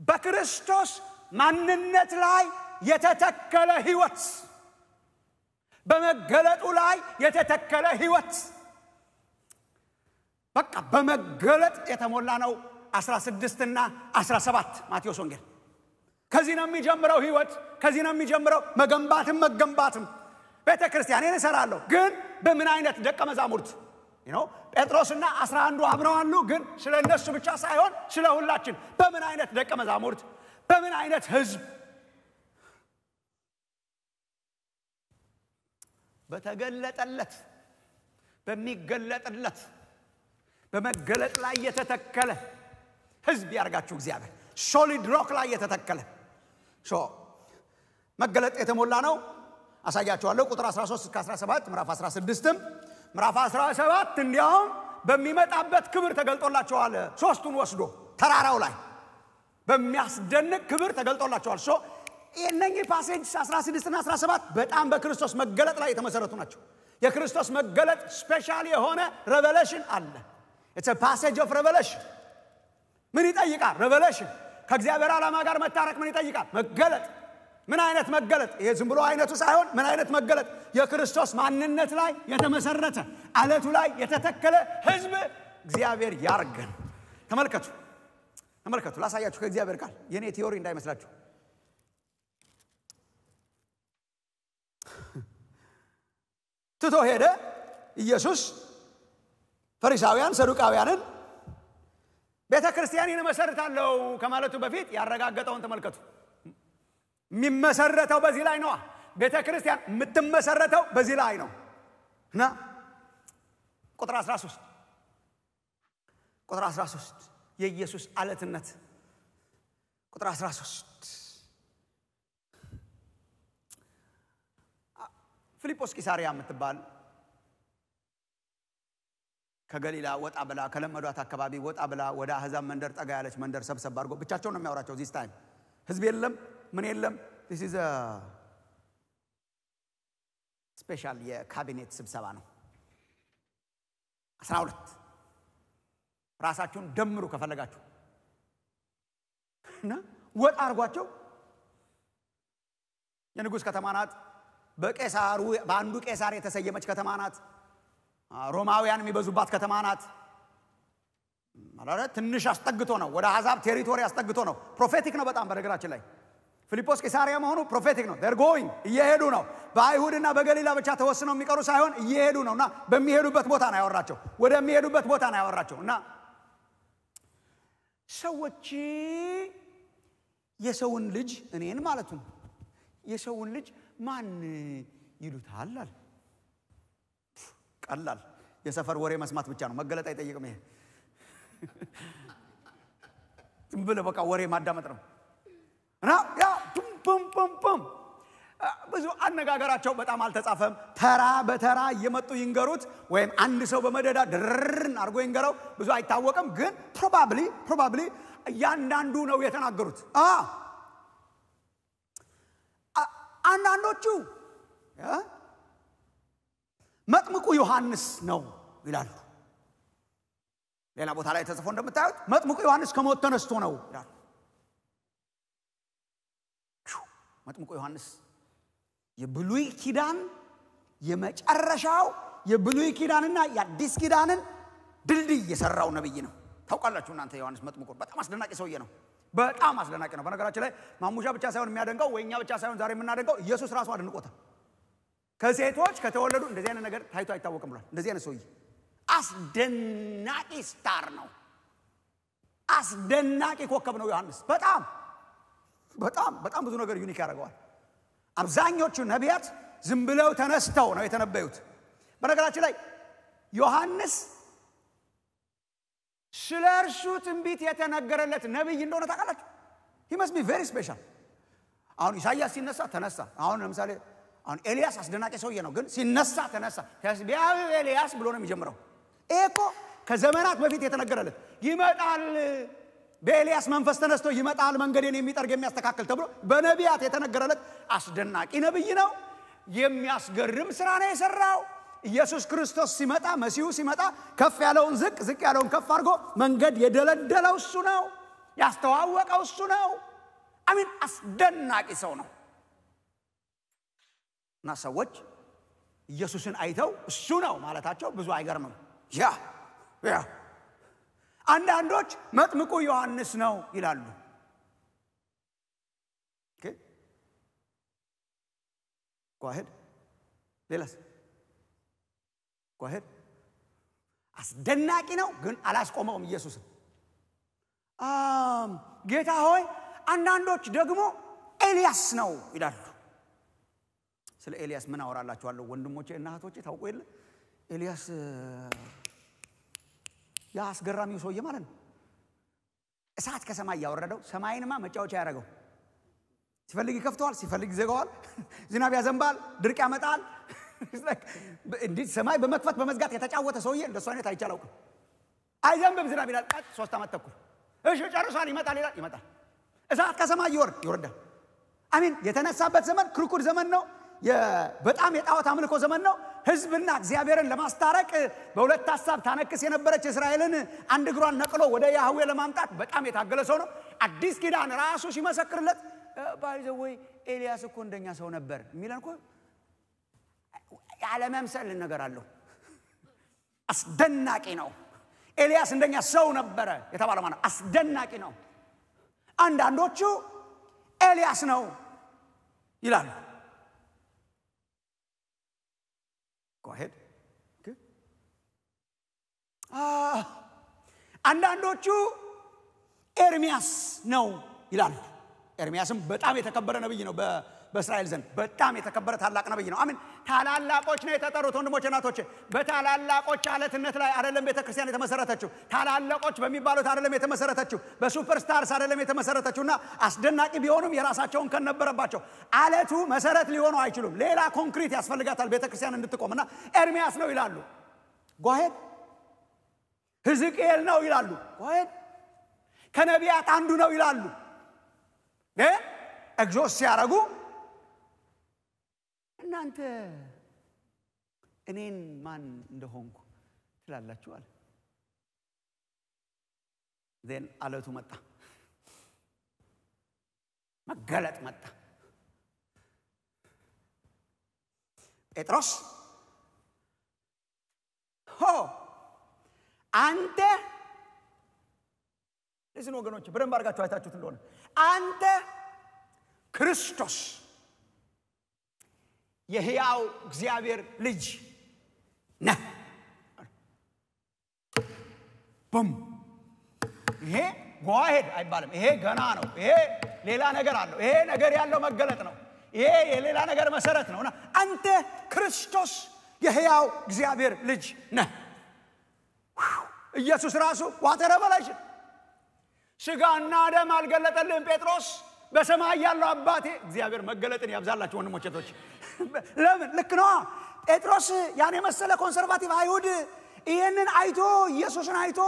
በክርስቶስ ማንነት ላይ የተተከለ ህይወት በመገለጡ ላይ የተተከለ ህይወት በቃ በመገለጥ የተሞላ ነው 16 እና 17 ማቴዎስ ወንጌል። ከዚህ ነው የሚጀምረው ህይወት ከዚህ ነው የሚጀምረው መገንባትም መገንባትም። ቤተ ክርስቲያኔን እሰራለሁ ግን በምን አይነት ደቀ መዛሙርት? ነው ጴጥሮስና አስራ አንዱ አብረዋሉ ግን ስለ እነሱ ብቻ ሳይሆን ስለ ሁላችን። በምን አይነት ደቀ መዛሙርት? በምን አይነት ህዝብ? በተገለጠለት በሚገለጥለት በመገለጥ ላይ የተተከለ ህዝብ ያርጋችሁ እግዚአብሔር። Solid rock ላይ የተተከለ መገለጥ የተሞላ ነው። አሳያችኋለሁ። ቁጥር 13 እስከ 17 ምዕራፍ 16ም ምዕራፍ 17 እንዲያውም በሚመጣበት ክብር ተገልጦላቸዋል። ሶስቱን ወስዶ ተራራው ላይ በሚያስደንቅ ክብር ተገልጦላቸዋል። So እነኚህ passage 16 እና 17 በጣም በክርስቶስ መገለጥ ላይ የተመሰረቱ ናቸው። የክርስቶስ መገለጥ special የሆነ revelation አለ። It's passage of revelation ምን ይጠይቃል? revelation ከእግዚአብሔር ዓላማ ጋር መታረቅ ምን ይጠይቃል? መገለጥ። ምን አይነት መገለጥ? ይሄ ዝም ብሎ አይነቱ ሳይሆን ምን አይነት መገለጥ? የክርስቶስ ማንነት ላይ የተመሰረተ አለቱ ላይ የተተከለ ህዝብ እግዚአብሔር ያርገን። ተመልከቱ ተመልከቱ ላሳያችሁ ከእግዚአብሔር ቃል። የእኔ ቲዮሪ እንዳይመስላችሁ። ትቶ ሄደ ኢየሱስ ፈሪሳውያን ሰዱቃውያንን ቤተ ክርስቲያንን እመሰርታለሁ ከማለቱ በፊት ያረጋገጠውን ተመልከቱ። የሚመሰረተው በዚህ ላይ ነዋ። ቤተ ክርስቲያን የምትመሰረተው በዚህ ላይ ነው። እና ቁጥር 13 ቁጥር 13 የኢየሱስ አለትነት ቁጥር 13 ፊልጶስ ቂሳሪያ የምትባል ከገሊላ ወጣ ብላ ከለመዷት አካባቢ ወጣ ብላ ወደ አህዛብ መንደር ጠጋ ያለች መንደር ሰብሰብ አድርጎ ብቻቸውን ነው የሚያወራቸው this time ህዝብ የለም ምን የለም? this is special የካቢኔት ስብሰባ ነው። አስራ ሁለት ራሳችሁን ደምሩ ከፈለጋችሁ። እና ወጣ አድርጓቸው። የንጉሥ ከተማ ናት። በአንዱ ቄሳር የተሰየመች ከተማ ናት ሮማውያን የሚበዙባት ከተማ ናት። ትንሽ አስጠግቶ ነው ወደ አሕዛብ territory አስጠግቶ ነው። prophetic ነው በጣም በነገራችን ላይ። ፊልጶስ ቄሳሪያ መሆኑ prophetic ነው። are going እየሄዱ ነው። በአይሁድና በገሊላ ብቻ ተወስነው የሚቀሩ ሳይሆን እየሄዱ ነው። እና በሚሄዱበት ቦታ ነው ያወራቸው። ወደሚሄዱበት ቦታ ነው ያወራቸው። እና ሰዎች የሰውን ልጅ እኔን ማለቱ የሰውን ልጅ ማን ይሉታል አለ ቀላል። የሰፈር ወሬ መስማት ብቻ ነው። መገለጥ አይጠይቅም ይሄ። ዝም ብለህ በቃ ወሬ ማዳመጥ ነው። እና ያ ቡም ብዙ አነጋገራቸው በጣም አልተጻፈም። ተራ በተራ እየመጡ ይንገሩት ወይም አንድ ሰው በመደዳ ድርን አድርጎ ይንገረው። ብዙ አይታወቅም ግን probably probably እያንዳንዱ ነው የተናገሩት። አንዳንዶቹ መጥምቁ ዮሐንስ ነው ይላሉ። ሌላ ቦታ ላይ ተጽፎ እንደምታዩት መጥምቁ ዮሐንስ ከሞት ተነስቶ ነው ይላሉ። መጥምቁ ዮሐንስ የብሉይ ኪዳን የመጨረሻው የብሉይ ኪዳንና የአዲስ ኪዳንን ድልድይ የሰራው ነብይ ነው። ታውቃላችሁ እናንተ ዮሐንስ መጥምቁ በጣም አስደናቂ ሰውዬ ነው። በጣም አስደናቂ ነው። በነገራችን ላይ ማሙሻ ብቻ ሳይሆን የሚያደንቀው ወይ እኛ ብቻ ሳይሆን ዛሬ የምናደንቀው ኢየሱስ ራሱ አድንቆታል። ከሴቶች ከተወለዱ እንደዚህ አይነት ነገር ታይቶ አይታወቅም ብሏል። እንደዚህ አይነት ሰውዬ አስደናቂ star ነው። አስደናቂ ኮከብ ነው ዮሐንስ። በጣም በጣም በጣም ብዙ ነገር unique ያደርገዋል። አብዛኞቹ ነቢያት ዝም ብለው ተነስተው ነው የተነበዩት። በነገራችን ላይ ዮሐንስ ስለ እርሱ ትንቢት የተነገረለት ነቢይ እንደሆነ ታውቃላችሁ። He must be very special። አሁን ኢሳይያስ ሲነሳ ተነሳ። አሁን ለምሳሌ አሁን ኤልያስ አስደናቂ ሰውዬ ነው፣ ግን ሲነሳ ተነሳ። ተስቢያዊ ኤልያስ ብሎ ነው የሚጀምረው። ይሄ እኮ ከዘመናት በፊት የተነገረለት ይመጣል፣ በኤልያስ መንፈስ ተነስቶ ይመጣል፣ መንገዴን የሚጠርግ የሚያስተካክል ተብሎ በነቢያት የተነገረለት አስደናቂ ነቢይ ነው። የሚያስገርም ስራ ነው የሰራው። ኢየሱስ ክርስቶስ ሲመጣ መሲሁ ሲመጣ ከፍ ያለውን ዝቅ ዝቅ ያለውን ከፍ አድርጎ መንገድ የደለደለው እሱ ነው። ያስተዋወቀው እሱ ነው። አሚን አስደናቂ ሰው ነው። እና ሰዎች ኢየሱስን አይተው እሱ ነው ማለታቸው ብዙ አይገርምም። ያ ያ አንዳንዶች መጥምቁ ዮሐንስ ነው ይላሉ። ጓሄድ ሌላስ ጓሄድ አስደናቂ ነው፣ ግን አላስቆመውም ኢየሱስን። ጌታ ሆይ አንዳንዶች ደግሞ ኤልያስ ነው ይላሉ። ስለ ኤልያስ ምን አወራላችኋለሁ ወንድሞቼ እና እህቶቼ? ታውቁ የለ ኤልያስ ያ አስገራሚው ሰውዬ ማለት ነው። እሳት ከሰማይ ያወረደው ሰማይንማ መጫወቻ ያደረገው ሲፈልግ ይከፍተዋል፣ ሲፈልግ ይዘጋዋል። *laughs* ዝናብ ያዘንባል፣ ድርቅ ያመጣል። *laughs* እንዲህ ሰማይ በመክፈት በመዝጋት የተጫወተ ሰውዬ እንደሱ አይነት አይቼ አላውቅም። አይዘንብም ዝናብ ይላል፣ ቀጥ ሶስት ዓመት ተኩል እሺ ጨርሷል፣ ይመጣል ይላል፣ ይመጣል። እሳት ከሰማይ ይወርድ ይወርዳል። አሚን። የተነሳበት ዘመን ክርኩር ዘመን ነው። በጣም የጣዖት አምልኮ ዘመን ነው። ህዝብና እግዚአብሔርን ለማስታረቅ በሁለት ሀሳብ ታነክስ የነበረች እስራኤልን አንድ እግሯን ነቅሎ ወደ ያህዌ ለማምጣት በጣም የታገለ ሰው ነው። አዲስ ኪዳን ራሱ ሲመሰክርለት ባይዘወይ ኤልያስ እኮ እንደኛ ሰው ነበር የሚለን እኮ ያለመምሰል ነገር አለው። አስደናቂ ነው። ኤልያስ እንደኛ ሰው ነበረ የተባለ ማለት አስደናቂ ነው። አንዳንዶቹ ኤልያስ ነው ይላሉ። ጓሄድ አንዳንዶቹ ኤርሚያስ ነው ይላሉ። ኤርሚያስም በጣም የተከበረ ነብይ ነው በእስራኤል ዘንድ በጣም የተከበረ ታላቅ ነብይ ነው። አሜን። ታላላቆች ነው የተጠሩት ወንድሞች እናቶች። በታላላቆች አለትነት ላይ አይደለም ቤተ ክርስቲያን የተመሰረተችው። ታላላቆች በሚባሉት አይደለም የተመሰረተችው። በ superstars አይደለም የተመሰረተችው እና አስደናቂ ቢሆኑም የራሳቸውን ከነበረባቸው አለቱ መሰረት ሊሆኑ አይችሉም። ሌላ ኮንክሪት ያስፈልጋታል ቤተ ክርስቲያን እንድትቆም እና ኤርሚያስ ነው ይላሉ። Go ahead ሕዝቅኤል ነው ይላሉ። Go ahead ከነቢያት አንዱ ነው ይላሉ። ግን ኤግዞስ እናንተ እኔን ማን እንደሆንኩ ትላላችሁ አለ። Then አለቱ መጣ፣ መገለጥ መጣ። ጴጥሮስ ሆ አንተ እዚህን ወገኖች በደንብ አድርጋችሁ አይታችሁት እንደሆነ አንተ ክርስቶስ የሕያው እግዚአብሔር ልጅ ነህ። ቡም ይሄ ጓሄድ አይባልም። ይሄ ገና ነው። ይሄ ሌላ ነገር አለው። ይሄ ነገር ያለው መገለጥ ነው። ይሄ የሌላ ነገር መሰረት ነው እና አንተ ክርስቶስ የሕያው እግዚአብሔር ልጅ ነህ። ኢየሱስ ራሱ what a revelation ስጋና ደም አልገለጠልህም ጴጥሮስ በሰማይ ያለው አባቴ እግዚአብሔር መገለጥን ያብዛላችሁ ወንድሞች እህቶች ለምን? ልክ ነዋ ጴጥሮስ ያን የመሰለ conservative አይሁድ ይህንን አይቶ ኢየሱስን አይቶ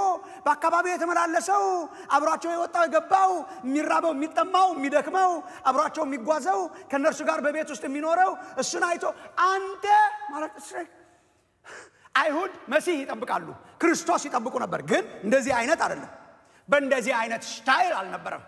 በአካባቢው የተመላለሰው አብሯቸው የወጣው የገባው የሚራበው የሚጠማው የሚደክመው አብሯቸው የሚጓዘው ከእነርሱ ጋር በቤት ውስጥ የሚኖረው እሱን አይቶ አንተ ማለት አይሁድ መሲህ ይጠብቃሉ ክርስቶስ ይጠብቁ ነበር። ግን እንደዚህ አይነት አይደለም። በእንደዚህ አይነት ስታይል አልነበረም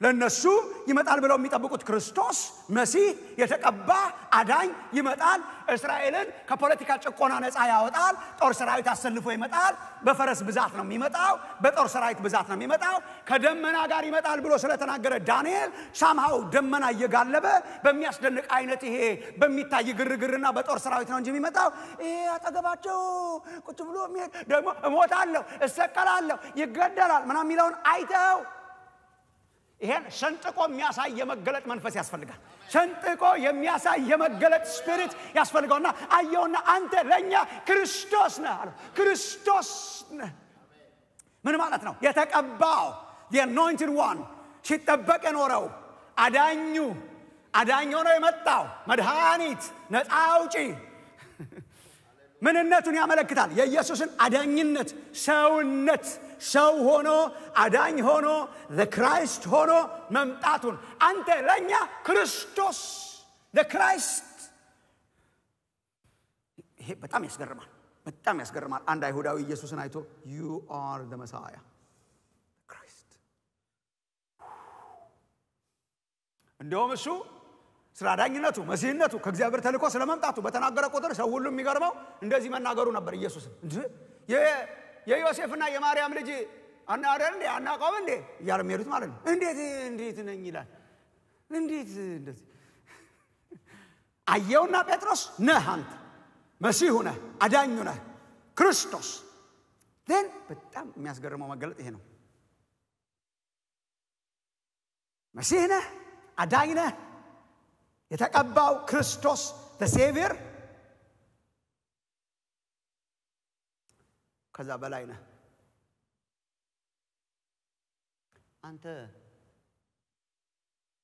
ለእነሱ ይመጣል ብለው የሚጠብቁት ክርስቶስ መሲህ የተቀባ አዳኝ ይመጣል። እስራኤልን ከፖለቲካ ጭቆና ነፃ ያወጣል። ጦር ሰራዊት አሰልፎ ይመጣል። በፈረስ ብዛት ነው የሚመጣው፣ በጦር ሰራዊት ብዛት ነው የሚመጣው። ከደመና ጋር ይመጣል ብሎ ስለተናገረ ዳንኤል ሳምሃው ደመና እየጋለበ በሚያስደንቅ አይነት ይሄ በሚታይ ግርግርና በጦር ሰራዊት ነው እንጂ የሚመጣው ይሄ አጠገባቸው ቁጭ ብሎ ደግሞ እሞታለሁ፣ እሰቀላለሁ፣ ይገደላል ምናምን የሚለውን አይተው ይሄን ሰንጥቆ የሚያሳይ የመገለጥ መንፈስ ያስፈልጋል። ሰንጥቆ የሚያሳይ የመገለጥ ስፒሪት ያስፈልገውና አየውና አንተ ለእኛ ክርስቶስ ነህ አለው። ክርስቶስ ነህ ምን ማለት ነው? የተቀባው የ anointed one ሲጠበቅ የኖረው አዳኙ አዳኝ ሆኖ የመጣው መድኃኒት ነፃ አውጪ ምንነቱን ያመለክታል። የኢየሱስን አዳኝነት፣ ሰውነት ሰው ሆኖ አዳኝ ሆኖ Christ ሆኖ መምጣቱን አንተ ለእኛ ክርስቶስ Christ። ይሄ በጣም ያስገርማል፣ በጣም ያስገርማል። አንድ አይሁዳዊ ኢየሱስን አይቶ you are Messiah Christ። እንዲሁም እሱ ስለ አዳኝነቱ መሲህነቱ ከእግዚአብሔር ተልኮ ስለ መምጣቱ በተናገረ ቁጥር ሰው ሁሉ የሚገርመው እንደዚህ መናገሩ ነበር። ኢየሱስን የዮሴፍና የማርያም ልጅ አይደል እንዴ አናውቀውም እንዴ እያለ የሚሄዱት ማለት ነው። እንዴት እንዴት ነኝ ይላል። እንዴት እንደዚህ አየውና ጴጥሮስ ነህ አንተ መሲሁ ነህ አዳኙ ነህ ክርስቶስ ን በጣም የሚያስገርመው መገለጥ ይሄ ነው። መሲህ ነህ አዳኝ ነህ የተቀባው ክርስቶስ ሴቪየር ከዛ በላይ ነህ አንተ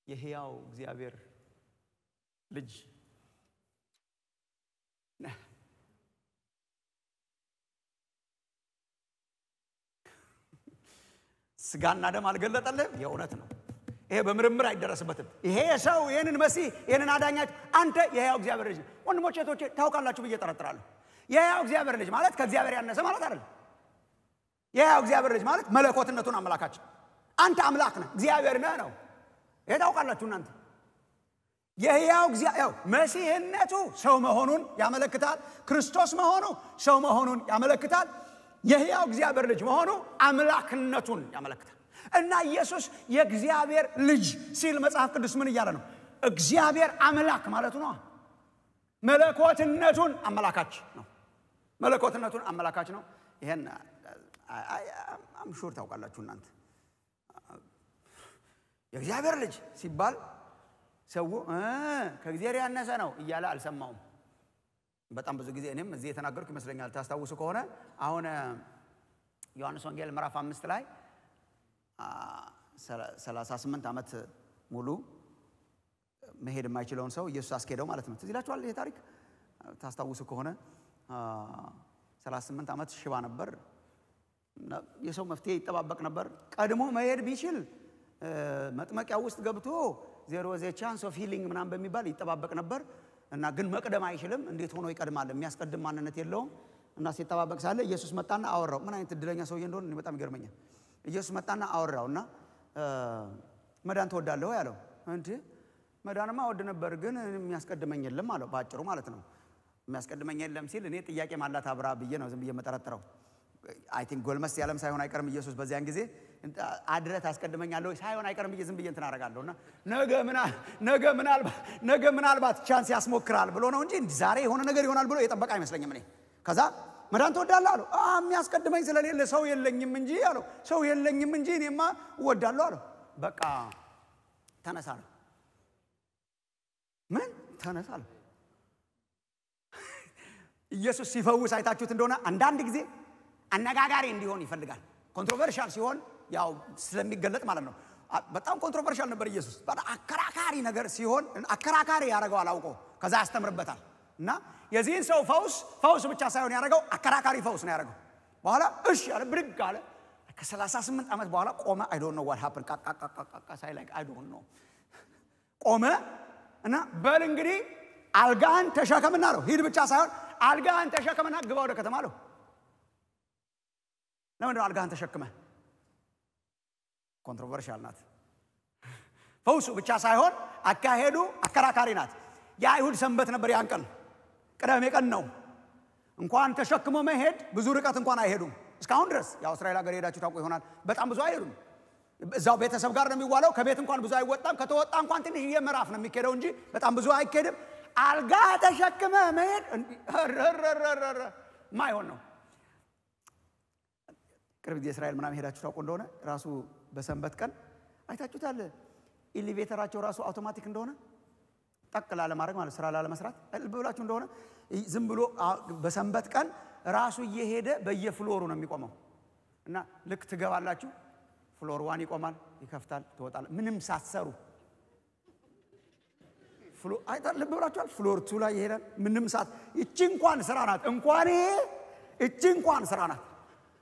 የሕያው እግዚአብሔር ልጅ ስጋና ደም አልገለጠልህም። የእውነት ነው። ይሄ በምርምር አይደረስበትም። ይሄ ሰው ይህንን መሲህ ይህንን አዳኛች አንተ የሕያው እግዚአብሔር ልጅ ወንድሞቼ እህቶቼ ታውቃላችሁ ብዬ ጠረጥራለሁ። የሕያው እግዚአብሔር ልጅ ማለት ከእግዚአብሔር ያነሰ ማለት አይደለም። የሕያው እግዚአብሔር ልጅ ማለት መለኮትነቱን አመላካች አንተ አምላክ ነህ እግዚአብሔር ነህ ነው። ይሄ ታውቃላችሁ እናንተ የሕያው እግዚአብሔር መሲህነቱ ሰው መሆኑን ያመለክታል። ክርስቶስ መሆኑ ሰው መሆኑን ያመለክታል። የሕያው እግዚአብሔር ልጅ መሆኑ አምላክነቱን ያመለክታል። እና ኢየሱስ የእግዚአብሔር ልጅ ሲል መጽሐፍ ቅዱስ ምን እያለ ነው? እግዚአብሔር አምላክ ማለቱ ነው። መለኮትነቱን አመላካች ነው። መለኮትነቱን አመላካች ነው። ይሄን አምሹር ታውቃላችሁ እናንተ የእግዚአብሔር ልጅ ሲባል ሰው ከእግዚአብሔር ያነሰ ነው እያለ አልሰማውም። በጣም ብዙ ጊዜ እኔም እዚህ የተናገርኩ ይመስለኛል። ታስታውሱ ከሆነ አሁን ዮሐንስ ወንጌል ምዕራፍ አምስት ላይ 38 ዓመት ሙሉ መሄድ የማይችለውን ሰው ኢየሱስ አስኬደው ማለት ነው። ትዝ ይሄ ታሪክ ታስታውሱ ከሆነ 38 ዓመት ሽባ ነበር። የሰው መፍትሄ ይጠባበቅ ነበር። ቀድሞ መሄድ ቢችል መጥመቂያ ውስጥ ገብቶ there the chance of healing ምናምን በሚባል ይጠባበቅ ነበር እና ግን መቅደም አይችልም። እንዴት ሆኖ ይቀድማል? የሚያስቀድም ማንነት የለውም። እና ሲጠባበቅ ሳለ ኢየሱስ መጣና አወራው። ምን አይነት እድለኛ ሰውዬ እንደሆነ በጣም ይገርመኛል። ኢየሱስ መጣና አወራው እና መዳን ትወዳለህ ወይ አለው። እንዴ መዳንማ እወድ ነበር፣ ግን የሚያስቀድመኝ የለም አለው። በአጭሩ ማለት ነው። የሚያስቀድመኝ የለም ሲል እኔ ጥያቄ ማላት አብራ ብዬ ነው ዝም ብዬ መጠረጥረው። I think ጎልመስ ያለም ሳይሆን አይቀርም ኢየሱስ በዚያን ጊዜ አድረህ ታስቀድመኛለህ ሳይሆን አይቀርም ብዬ ዝም ብዬ እንትን አደርጋለሁ እና ነገ ምናልባት ነገ ምናልባት chance ያስሞክራል ብሎ ነው እንጂ ዛሬ የሆነ ነገር ይሆናል ብሎ የጠበቀ አይመስለኝም። እኔ ከዛ መዳን ትወዳለህ አለው። የሚያስቀድመኝ ስለሌለ ሰው የለኝም እንጂ አለው። ሰው የለኝም እንጂ እኔማ እወዳለሁ አለው። በቃ ተነሳ ነው። ምን ተነሳ አለው። ኢየሱስ ሲፈውስ አይታችሁት እንደሆነ አንዳንድ ጊዜ አነጋጋሪ እንዲሆን ይፈልጋል። controversial ሲሆን ያው ስለሚገለጥ ማለት ነው። በጣም controversial ነበር ኢየሱስ። አከራካሪ ነገር ሲሆን አከራካሪ ያደረገው አላውቀው፣ ከዛ ያስተምርበታል። እና የዚህን ሰው ፈውስ ፈውስ ብቻ ሳይሆን ያደረገው አከራካሪ ፈውስ ነው ያደረገው። በኋላ እሺ አለ፣ ብድግ አለ። ከ38 ዓመት በኋላ ቆመ። I don't know what happened ሳይ like I don't know ቆመ እና በል እንግዲህ አልጋህን ተሸከምና አለው። ሂድ ብቻ ሳይሆን አልጋህን ተሸከምና ግባ ወደ ከተማ አለው። ለምንድን ነው አልጋህን ተሸክመህ? controversial ናት። ፈውሱ ብቻ ሳይሆን አካሄዱ አከራካሪ ናት። የአይሁድ ሰንበት ነበር ያን ቀን፣ ቅዳሜ ቀን ነው። እንኳን ተሸክሞ መሄድ ብዙ ርቀት እንኳን አይሄዱም። እስካሁን ድረስ ያው እስራኤል ሀገር ሄዳችሁ ታውቁ ይሆናል። በጣም ብዙ አይሄዱም። እዛው ቤተሰብ ጋር ነው የሚዋለው። ከቤት እንኳን ብዙ አይወጣም። ከተወጣ እንኳን ትንሽዬ ምዕራፍ ነው የሚኬደው እንጂ በጣም ብዙ አይኬድም። አልጋ ተሸክሞ መሄድ ማይሆን ነው። ቅርብ ጊዜ እስራኤል ምናምን ሄዳችሁ ታውቁ እንደሆነ ራሱ በሰንበት ቀን አይታችሁታል። elevator ኣቸው ራሱ አውቶማቲክ እንደሆነ ጠቅ ላለማድረግ ማለት ስራ ላለመስራት ብላችሁ እንደሆነ ዝም ብሎ በሰንበት ቀን ራሱ እየሄደ በየ floor ኡ ነው የሚቆመው እና ልክ ትገባላችሁ floor one ይቆማል፣ ይከፍታል፣ ትወጣል። ምንም ሳትሰሩ ልብ ብላችኋል። floor two ላይ ይሄዳል። ምንም ሳት እቺ እንኳን ስራ ናት። እንኳን ይሄ እቺ እንኳን ስራ ናት።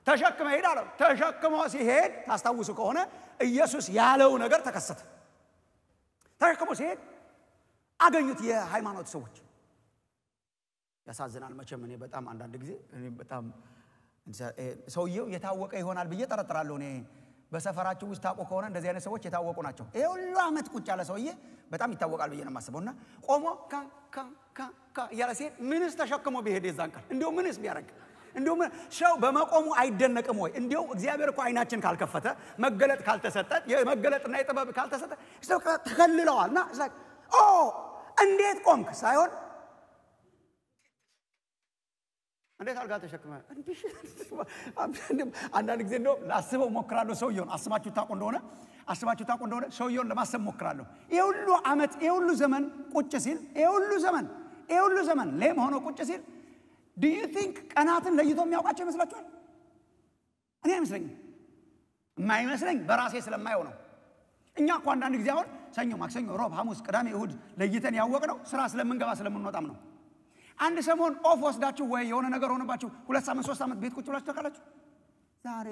ተሸክመ ሄድ አለው። ተሸክሞ ሲሄድ ታስታውሱ ከሆነ ኢየሱስ ያለው ነገር ተከሰተ። ተሸክሞ ሲሄድ አገኙት የሃይማኖት ሰዎች። ያሳዝናል መቼም። እኔ በጣም አንዳንድ ጊዜ በጣም ሰውየው የታወቀ ይሆናል ብዬ ጠረጥራለሁ። እኔ በሰፈራችሁ ውስጥ ታውቁ ከሆነ እንደዚህ አይነት ሰዎች የታወቁ ናቸው። ይሄ ሁሉ ዓመት ቁጭ ያለ ሰውዬ በጣም ይታወቃል ብዬ ነው የማስበው። እና ቆሞ ካ እያለ ሲሄድ ምንስ ተሸክሞ ቢሄድ የዛን ቀን እንዲሁ ምንስ ቢያደርግ እንዲሁ ሰው በመቆሙ አይደነቅም ወይ? እንዲሁ እግዚአብሔር እኮ አይናችን ካልከፈተ መገለጥ ካልተሰጠ የመገለጥና የጥበብ ካልተሰጠ ተከልለዋል። እና እንዴት ቆምክ ሳይሆን እንዴት አልጋ ተሸክመ አንዳንድ ጊዜ እንደው ላስበው ሞክራለሁ። ሰውየውን አስባችሁ ታውቁ እንደሆነ አስባችሁ ታውቁ እንደሆነ ሰውየውን ለማሰብ ሞክራለሁ። ይሄ ሁሉ ዓመት ይሄ ሁሉ ዘመን ቁጭ ሲል ይሄ ሁሉ ዘመን ይሄ ሁሉ ዘመን lame ሆኖ ቁጭ ሲል do you think ቀናትን ለይቶ የሚያውቃቸው ይመስላችኋል? እኔ አይመስለኝም። የማይመስለኝ በራሴ ስለማየው ነው። እኛ እኮ አንዳንድ ጊዜ አሁን ሰኞ፣ ማክሰኞ፣ ሮብ፣ ሐሙስ፣ ቅዳሜ፣ እሁድ ለይተን ያወቅነው ስራ ስለምንገባ ስለምንወጣም ነው። አንድ ሰሞን off ወስዳችሁ ወይ የሆነ ነገር ሆነባችሁ ሁለት ሳምንት ሶስት ዓመት ቤት ቁጭ ብላችሁ ታውቃላችሁ? ዛሬ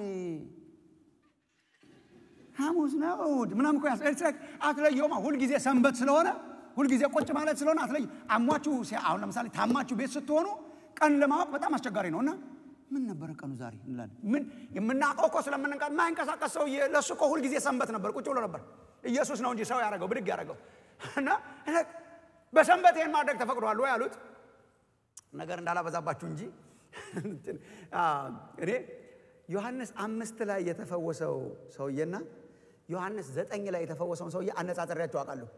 ሐሙስ ነው እሑድ ምናምን እኮ አትለየውማ። ሁልጊዜ ሰንበት ስለሆነ ሁልጊዜ ቁጭ ማለት ስለሆነ አትለዩ። አሟችሁ አሁን ለምሳሌ ታማችሁ ቤት ስትሆኑ ቀን ለማወቅ በጣም አስቸጋሪ ነው እና ምን ነበረ ቀኑ ዛሬ እንላለን። ምን የምናውቀው እኮ ስለምንንቀ ማይንቀሳቀስ ሰው ለእሱ እኮ ሁልጊዜ ሰንበት ነበር፣ ቁጭ ብሎ ነበር። ኢየሱስ ነው እንጂ ሰው ያደረገው ብድግ ያደረገው እና በሰንበት ይህን ማድረግ ተፈቅዷል ወይ አሉት። ነገር እንዳላበዛባችሁ እንጂ እኔ ዮሐንስ አምስት ላይ የተፈወሰው ሰውዬና ዮሐንስ ዘጠኝ ላይ የተፈወሰውን ሰውዬ አነጻጸሪያቸው አውቃለሁ።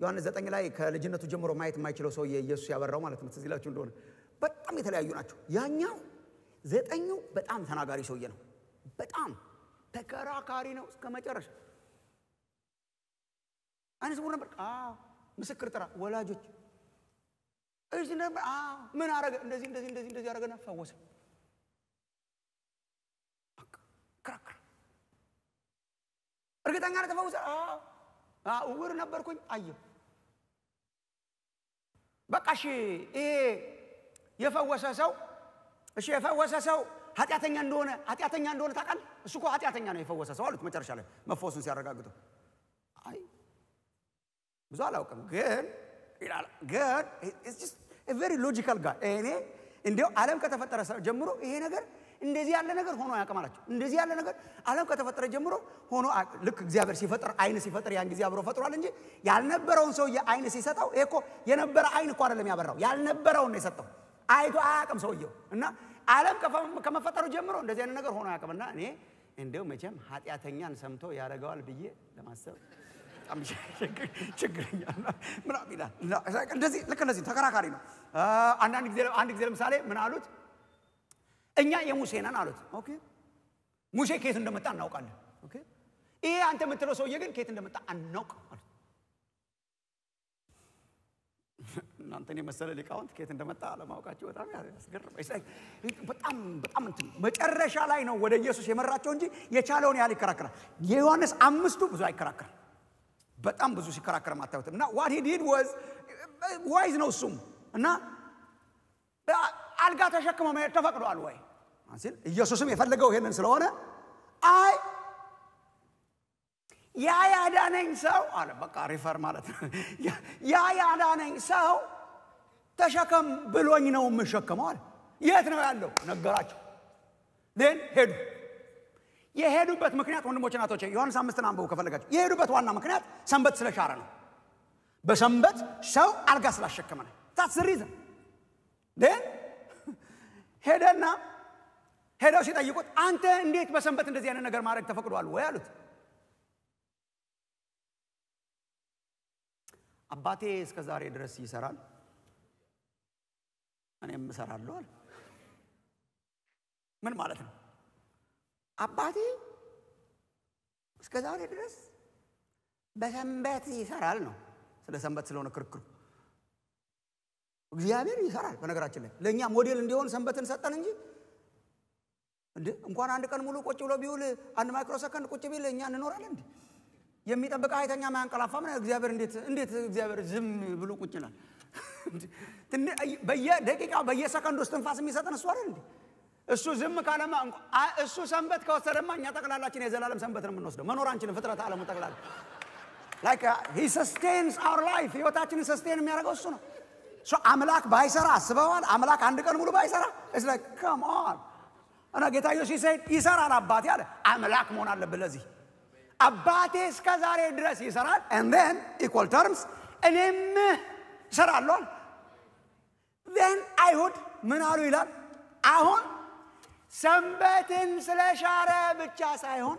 ዮሐንስ ዘጠኝ ላይ ከልጅነቱ ጀምሮ ማየት የማይችለው ሰውዬ ኢየሱስ ያበራው ማለት ነው። ትዝ ይላችሁ እንደሆነ በጣም የተለያዩ ናቸው። ያኛው ዘጠኙ በጣም ተናጋሪ ሰውዬ ነው። በጣም ተከራካሪ ነው እስከ መጨረሻ። አይነ ስውር ነበር። ምስክር ጥራ፣ ወላጆች እዚህ ነበር። ምን አረገ? እንደዚህ እንደዚህ እንደዚህ እንደዚህ አረገና ፈወሰ። ክራክር እርግጠኛ ነው ተፈውሰ። እውር ነበርኩኝ አየሁ። በቃ እሺ፣ ይሄ የፈወሰ ሰው እሺ፣ የፈወሰ ሰው ኃጢአተኛ እንደሆነ ኃጢአተኛ እንደሆነ ታውቃለህ? እሱ እኮ ኃጢአተኛ ነው የፈወሰ ሰው አሉት። መጨረሻ ላይ መፈወሱን ሲያረጋግጡ አይ ብዙ አላውቅም ግን ይላል ግን very logical ጋር እኔ እንዲያው ዓለም ከተፈጠረ ጀምሮ ይሄ ነገር እንደዚህ ያለ ነገር ሆኖ አያውቅም አላቸው። እንደዚህ ያለ ነገር ዓለም ከተፈጠረ ጀምሮ ሆኖ ልክ እግዚአብሔር ሲፈጥር አይን ሲፈጥር ያን ጊዜ አብሮ ፈጥሯል እንጂ ያልነበረውን ሰውዬ አይን ሲሰጠው ይሄ እኮ የነበረ አይን እኮ አይደለም ያበራው፣ ያልነበረውን ነው የሰጠው። አይቶ አያውቅም ሰውየው እና ዓለም ከመፈጠሩ ጀምሮ እንደዚህ አይነት ነገር ሆኖ አያውቅም። እኔ እንዲያው መቼም ኃጢአተኛን ሰምቶ ያደርገዋል ብዬ ለማሰብ በጣም ልክ እንደዚህ ተከራካሪ ነው። አንዳንድ ጊዜ አንድ ጊዜ ለምሳሌ ምን አሉት? እኛ የሙሴ ነን አሉት። ሙሴ ከየት እንደመጣ እናውቃለን። ይሄ አንተ የምትለው ሰውዬ ግን ከየት እንደመጣ አናውቅም አሉት። እናንተን የመሰለ ሊቃውንት ከየት እንደመጣ አለማወቃቸው በጣም ያስገርማል። በጣም መጨረሻ ላይ ነው ወደ ኢየሱስ የመራቸው እንጂ የቻለውን ያህል ይከራከራል። የዮሐንስ አምስቱ ብዙ አይከራከርም። በጣም ብዙ ሲከራከር አታዩትም። እና what he did was wise ነው እሱም እና አልጋ ተሸክሞ መሄድ ተፈቅዷል ወይ ሲል ኢየሱስም የፈለገው ይሄንን ስለሆነ አይ ያ ያዳነኝ ሰው አለ። በቃ refer ማለት ነው። ያ ያዳነኝ ሰው ተሸከም ብሎኝ ነው የምሸከመው የት ነው ያለው? ነገራቸው። ን ሄዱ። የሄዱበት ምክንያት ወንድሞች ናቶች ዮሐንስ አምስትን አንብቡ ከፈለጋቸው የሄዱበት ዋና ምክንያት ሰንበት ስለሻረ ነው። በሰንበት ሰው አልጋ ስላሸከመ ነው። ታትስ ሪዝን ግን ሄደና ሄደው ሲጠይቁት አንተ እንዴት በሰንበት እንደዚህ አይነት ነገር ማድረግ ተፈቅዷል ወይ አሉት። አባቴ እስከ ዛሬ ድረስ ይሰራል እኔም እሰራለሁ አለ። ምን ማለት ነው? አባቴ እስከ ዛሬ ድረስ በሰንበት ይሰራል ነው። ስለ ሰንበት ስለሆነ ክርክሩ። እግዚአብሔር ይሰራል በነገራችን ላይ። ለእኛ ሞዴል እንዲሆን ሰንበትን ሰጠን እንጂ እንኳን አንድ ቀን ሙሉ ቁጭ ብሎ ቢውል አንድ ማይክሮ ሰከንድ ቁጭ ቢል እኛ እንኖራለን እንዴ? የሚጠብቅ አይተኛ ማያንቀላፋ ምን? እግዚአብሔር እንዴት እንዴት እግዚአብሔር ዝም ብሎ ቁጭ ይላል በየደቂቃው በየሰከንዱ ውስጥ ትንፋሽ የሚሰጠን እሱ አይደል እንዴ? እሱ ዝም ካለማ እሱ ሰንበት ከወሰደማ እኛ ጠቅላላችን የዘላለም ሰንበት ነው የምንወስደው። መኖር አንችልም ፍጥረት ዓለሙ ጠቅላላ። like he sustains our life ህይወታችንን sustain የሚያደርገው እሱ ነው። አምላክ ባይሰራ አስበዋል? አምላክ አንድ ቀን ሙሉ ባይሰራ? so like come on እና ጌታ ኢየሱስ ይሰራል አባቴ አለ። አምላክ መሆን አለብን ለዚህ። አባቴ እስከ ዛሬ ድረስ ይሰራል። in equal terms እኔም እሰራለሁ ን አይሁድ ምን አሉ ይላል? አሁን ሰንበትን ስለሻረ ብቻ ሳይሆን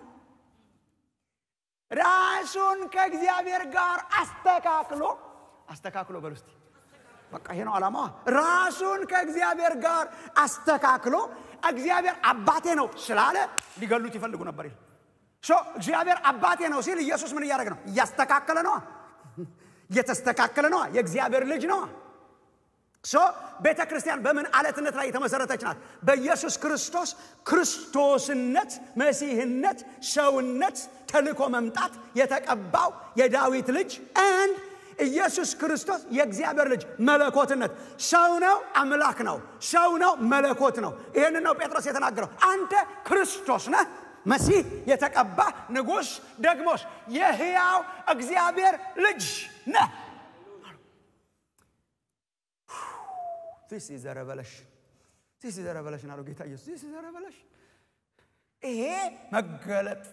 ራሱን ከእግዚአብሔር ጋር አስተካክሎ አስተካክሎ በል በቃ ይሄ ነው ዓላማዋ። ራሱን ከእግዚአብሔር ጋር አስተካክሎ እግዚአብሔር አባቴ ነው ስላለ ሊገሉት ይፈልጉ ነበር ይላል እግዚአብሔር አባቴ ነው ሲል ኢየሱስ ምን እያደረገ ነው? እያስተካከለ ነዋ እየተስተካከለ ነዋ። የእግዚአብሔር ልጅ ነዋ። so ቤተ ክርስቲያን በምን አለትነት ላይ የተመሰረተች ናት? በኢየሱስ ክርስቶስ ክርስቶስነት መሲህነት ሰውነት ተልኮ መምጣት የተቀባው የዳዊት ልጅ አንድ ኢየሱስ ክርስቶስ የእግዚአብሔር ልጅ መለኮትነት። ሰው ነው አምላክ ነው። ሰው ነው መለኮት ነው። ይህን ነው ጴጥሮስ የተናገረው። አንተ ክርስቶስ ነህ መሲህ የተቀባ ንጉሥ ደግሞስ የህያው እግዚአብሔር ልጅ ነህ this is revelation this is revelation አለው ጌታ ኢየሱስ. this is revelation ይሄ መገለጥ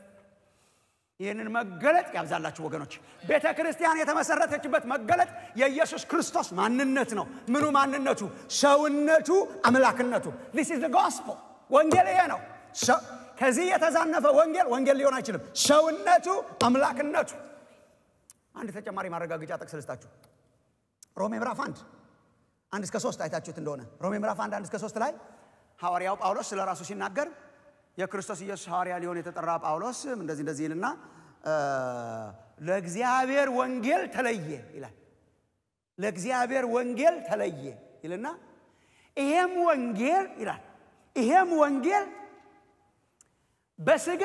ይህንን መገለጥ ያብዛላችሁ ወገኖች። ቤተ ክርስቲያን የተመሰረተችበት መገለጥ የኢየሱስ ክርስቶስ ማንነት ነው። ምኑ ማንነቱ? ሰውነቱ አምላክነቱ። this is gospel ወንጌል ይሄ ነው። ከዚህ የተዛነፈ ወንጌል ወንጌል ሊሆን አይችልም። ሰውነቱ አምላክነቱ አንድ ተጨማሪ ማረጋገጫ ጥቅስ ልስጣችሁ። ሮሜ ምዕራፍ አንድ አንድ እስከ ሶስት አይታችሁት እንደሆነ። ሮሜ ምዕራፍ አንድ አንድ እስከ ሶስት ላይ ሐዋርያው ጳውሎስ ስለ ራሱ ሲናገር የክርስቶስ ኢየሱስ ሐዋርያ ሊሆን የተጠራ ጳውሎስ እንደዚህ እንደዚህ ይልና ለእግዚአብሔር ወንጌል ተለየ ይላል። ለእግዚአብሔር ወንጌል ተለየ ይልና ይሄም ወንጌል ይላል። ይሄም ወንጌል በስጋ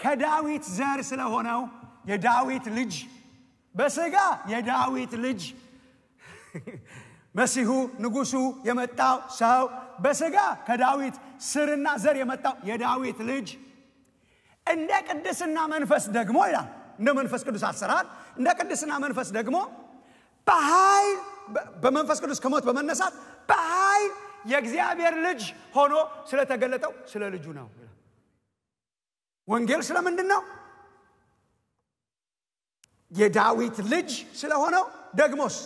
ከዳዊት ዘር ስለሆነው የዳዊት ልጅ በስጋ የዳዊት ልጅ መሲሁ ንጉሱ የመጣው ሰው በስጋ ከዳዊት ስርና ዘር የመጣው የዳዊት ልጅ እንደ ቅድስና መንፈስ ደግሞ ይላል። እንደ መንፈስ ቅዱስ አሰራር እንደ ቅድስና መንፈስ ደግሞ በኃይል በመንፈስ ቅዱስ ከሞት በመነሳት በኃይል የእግዚአብሔር ልጅ ሆኖ ስለተገለጠው ስለ ልጁ ነው ወንጌል ስለምንድን ነው የዳዊት ልጅ ስለሆነው ደግሞስ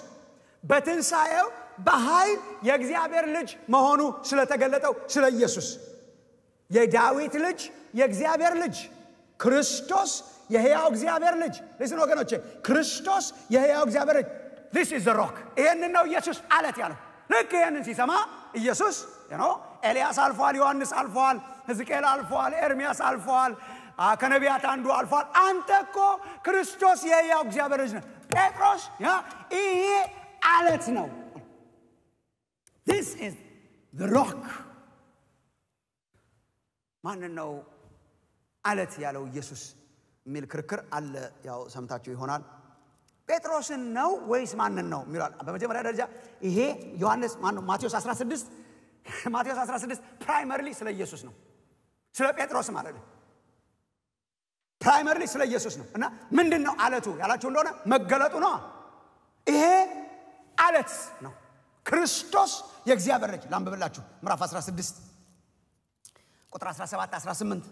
በትንሣኤው በኃይል የእግዚአብሔር ልጅ መሆኑ ስለተገለጠው ስለ ኢየሱስ። የዳዊት ልጅ የእግዚአብሔር ልጅ ክርስቶስ የሕያው እግዚአብሔር ልጅ። listen ወገኖቼ ክርስቶስ የሕያው እግዚአብሔር ልጅ። this is rock ይህንን ነው ኢየሱስ አለት ያለው። ልክ ይህንን ሲሰማ ኢየሱስ ኤልያስ አልፏል ዮሐንስ አልፏል ሕዝቅኤል አልፏል ኤርሚያስ አልፏል ከነቢያት አንዱ አልፏል። አንተ እኮ ክርስቶስ የሕያው እግዚአብሔር ልጅ ነው ጴጥሮስ ይሄ አለት ነው። this rock ማንን ነው አለት ያለው? ኢየሱስ የሚል ክርክር አለ። ያው ሰምታችሁ ይሆናል። ጴጥሮስን ነው ወይስ ማንን ነው ይላል በመጀመሪያ ደረጃ ይሄ ዮሐንስ ማነው ማቴዎስ 16 ማቴዎስ 16 primarily ስለ ኢየሱስ ነው። ስለ ጴጥሮስ ማለት ነው primarily ስለ ኢየሱስ ነው እና ምንድን ነው አለቱ ያላችሁ እንደሆነ መገለጡ ነው ይሄ አለት ነው ክርስቶስ የእግዚአብሔር ልጅ ላንብብላችሁ ምዕራፍ 16 ቁጥር 17 18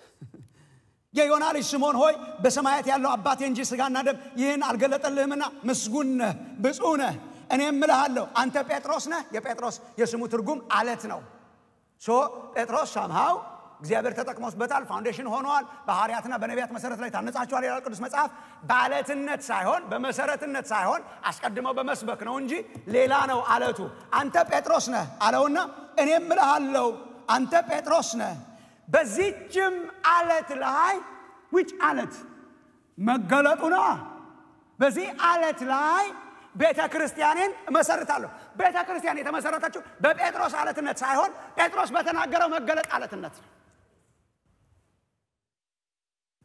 *laughs* የዮና ልጅ ስምዖን ሆይ በሰማያት ያለው አባቴ እንጂ ሥጋና ደም ይህን አልገለጠልህምና ምስጉን ነህ፣ ብፁዕ ነህ። እኔም እልሃለሁ አንተ ጴጥሮስ ነህ። የጴጥሮስ የስሙ ትርጉም አለት ነው። so ጴጥሮስ ሳምሃው እግዚአብሔር ተጠቅሞበታል። foundation ሆነዋል። በሐዋርያትና በነቢያት መሰረት ላይ ታነጻችኋል ይላል ቅዱስ መጽሐፍ። በአለትነት ሳይሆን በመሰረትነት ሳይሆን አስቀድመው በመስበክ ነው እንጂ ሌላ ነው አለቱ። አንተ ጴጥሮስ ነህ አለውና እኔም እልሃለሁ አንተ ጴጥሮስ ነህ በዚህችም አለት ላይ ውጭ አለት መገለጡ ነው። በዚህ አለት ላይ ቤተ ክርስቲያኔን እመሰርታለሁ። ቤተ ክርስቲያን የተመሰረተችው በጴጥሮስ አለትነት ሳይሆን ጴጥሮስ በተናገረው መገለጥ አለትነት ነው።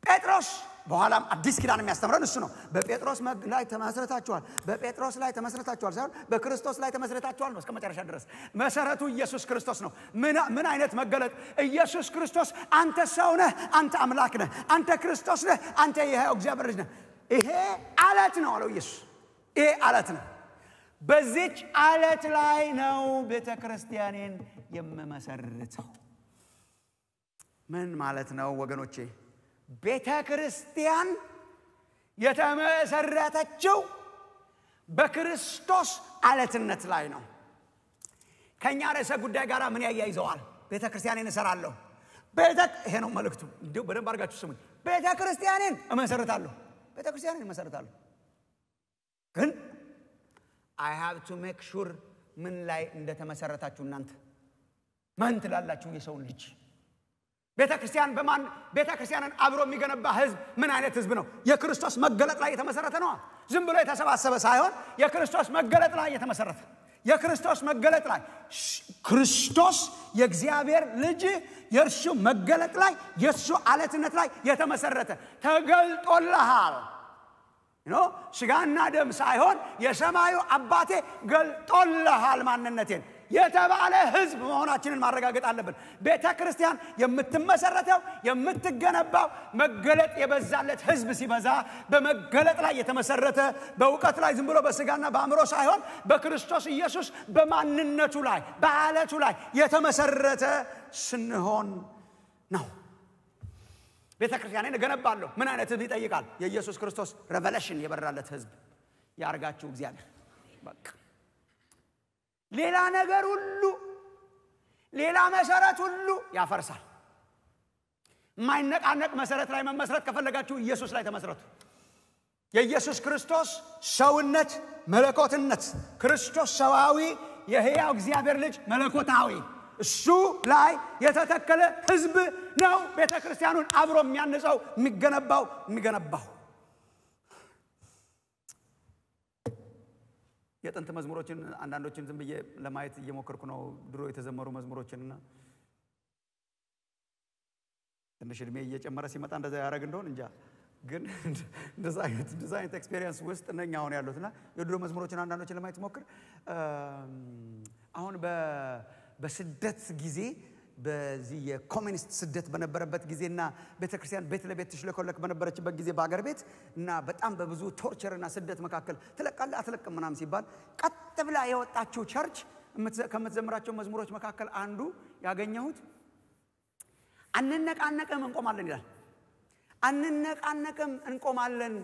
ጴጥሮስ በኋላም አዲስ ኪዳን የሚያስተምረን እሱ ነው። በጴጥሮስ ላይ ተመስረታችኋል፣ በጴጥሮስ ላይ ተመስረታችኋል ሳይሆን በክርስቶስ ላይ ተመስረታችኋል ነው እስከ መጨረሻ ድረስ። መሰረቱ ኢየሱስ ክርስቶስ ነው። ምን አይነት መገለጥ! ኢየሱስ ክርስቶስ አንተ ሰው ነህ፣ አንተ አምላክ ነህ፣ አንተ ክርስቶስ ነህ፣ አንተ የሕያው እግዚአብሔር ልጅ ነህ። ይሄ አለት ነው አለው ኢየሱስ። ይሄ አለት ነው። በዚች አለት ላይ ነው ቤተ ክርስቲያኔን የምመሰርተው። ምን ማለት ነው ወገኖቼ? ቤተ ክርስቲያን የተመሰረተችው በክርስቶስ አለትነት ላይ ነው። ከእኛ ርዕሰ ጉዳይ ጋር ምን ያያይዘዋል? ቤተ ክርስቲያኔን እሰራለሁ። ይሄ ነው መልእክቱ። እንዲሁ በደንብ አድርጋችሁ ስሙኝ። ቤተ ክርስቲያኔን እመሰርታለሁ። ቤተ ክርስቲያኔን እመሰርታለሁ። ግን I have to make sure ምን ላይ እንደተመሰረታችሁ እናንተ ማን ትላላችሁ? የሰውን ልጅ ቤተ ክርስቲያን በማን ቤተ ክርስቲያንን አብሮ የሚገነባ ህዝብ ምን አይነት ህዝብ ነው? የክርስቶስ መገለጥ ላይ የተመሰረተ ነው። ዝም ብሎ የተሰባሰበ ሳይሆን የክርስቶስ መገለጥ ላይ የተመሰረተ የክርስቶስ መገለጥ ላይ ክርስቶስ የእግዚአብሔር ልጅ የእርሱ መገለጥ ላይ የእሱ አለትነት ላይ የተመሰረተ ተገልጦልሃል። ኖ ስጋና ደም ሳይሆን የሰማዩ አባቴ ገልጦልሃል ማንነቴን የተባለ ህዝብ መሆናችንን ማረጋገጥ አለብን። ቤተ ክርስቲያን የምትመሰረተው የምትገነባው መገለጥ የበዛለት ህዝብ ሲበዛ በመገለጥ ላይ የተመሰረተ በእውቀት ላይ ዝም ብሎ በስጋና በአእምሮ ሳይሆን በክርስቶስ ኢየሱስ በማንነቱ ላይ በአለቱ ላይ የተመሰረተ ስንሆን ነው። ቤተ ክርስቲያንን እገነባለሁ። ምን አይነት ህዝብ ይጠይቃል? የኢየሱስ ክርስቶስ ሬቨሌሽን የበራለት ህዝብ ያርጋችሁ እግዚአብሔር በቃ ሌላ ነገር ሁሉ ሌላ መሰረት ሁሉ ያፈርሳል። የማይነቃነቅ መሰረት ላይ መመስረት ከፈለጋችሁ ኢየሱስ ላይ ተመስረቱ። የኢየሱስ ክርስቶስ ሰውነት፣ መለኮትነት፣ ክርስቶስ ሰዋዊ፣ የሕያው እግዚአብሔር ልጅ መለኮታዊ፣ እሱ ላይ የተተከለ ህዝብ ነው ቤተ ክርስቲያኑን አብሮ የሚያንጸው የሚገነባው የሚገነባው የጥንት መዝሙሮችን አንዳንዶችን ዝም ብዬ ለማየት እየሞከርኩ ነው። ድሮ የተዘመሩ መዝሙሮችንና ትንሽ እድሜ እየጨመረ ሲመጣ እንደዛ ያደርግ እንደሆን እንጃ፣ ግን እንደዛ አይነት experience ውስጥ ነኝ አሁን ያሉት እና የድሮ መዝሙሮችን አንዳንዶችን ለማየት ሞክር። አሁን በስደት ጊዜ በዚህ የኮሚኒስት ስደት በነበረበት ጊዜና ቤተ ክርስቲያን ቤት ለቤት ትሽለኮለክ በነበረችበት ጊዜ በአገር ቤት እና በጣም በብዙ torture ና ስደት መካከል ትለቃለህ አትለቅም ምናምን ሲባል ቀጥ ብላ የወጣችው church ከምትዘምራቸው መዝሙሮች መካከል አንዱ ያገኘሁት አንነቃነቅም እንቆማለን ይላል። አንነቃነቅም እንቆማለን፣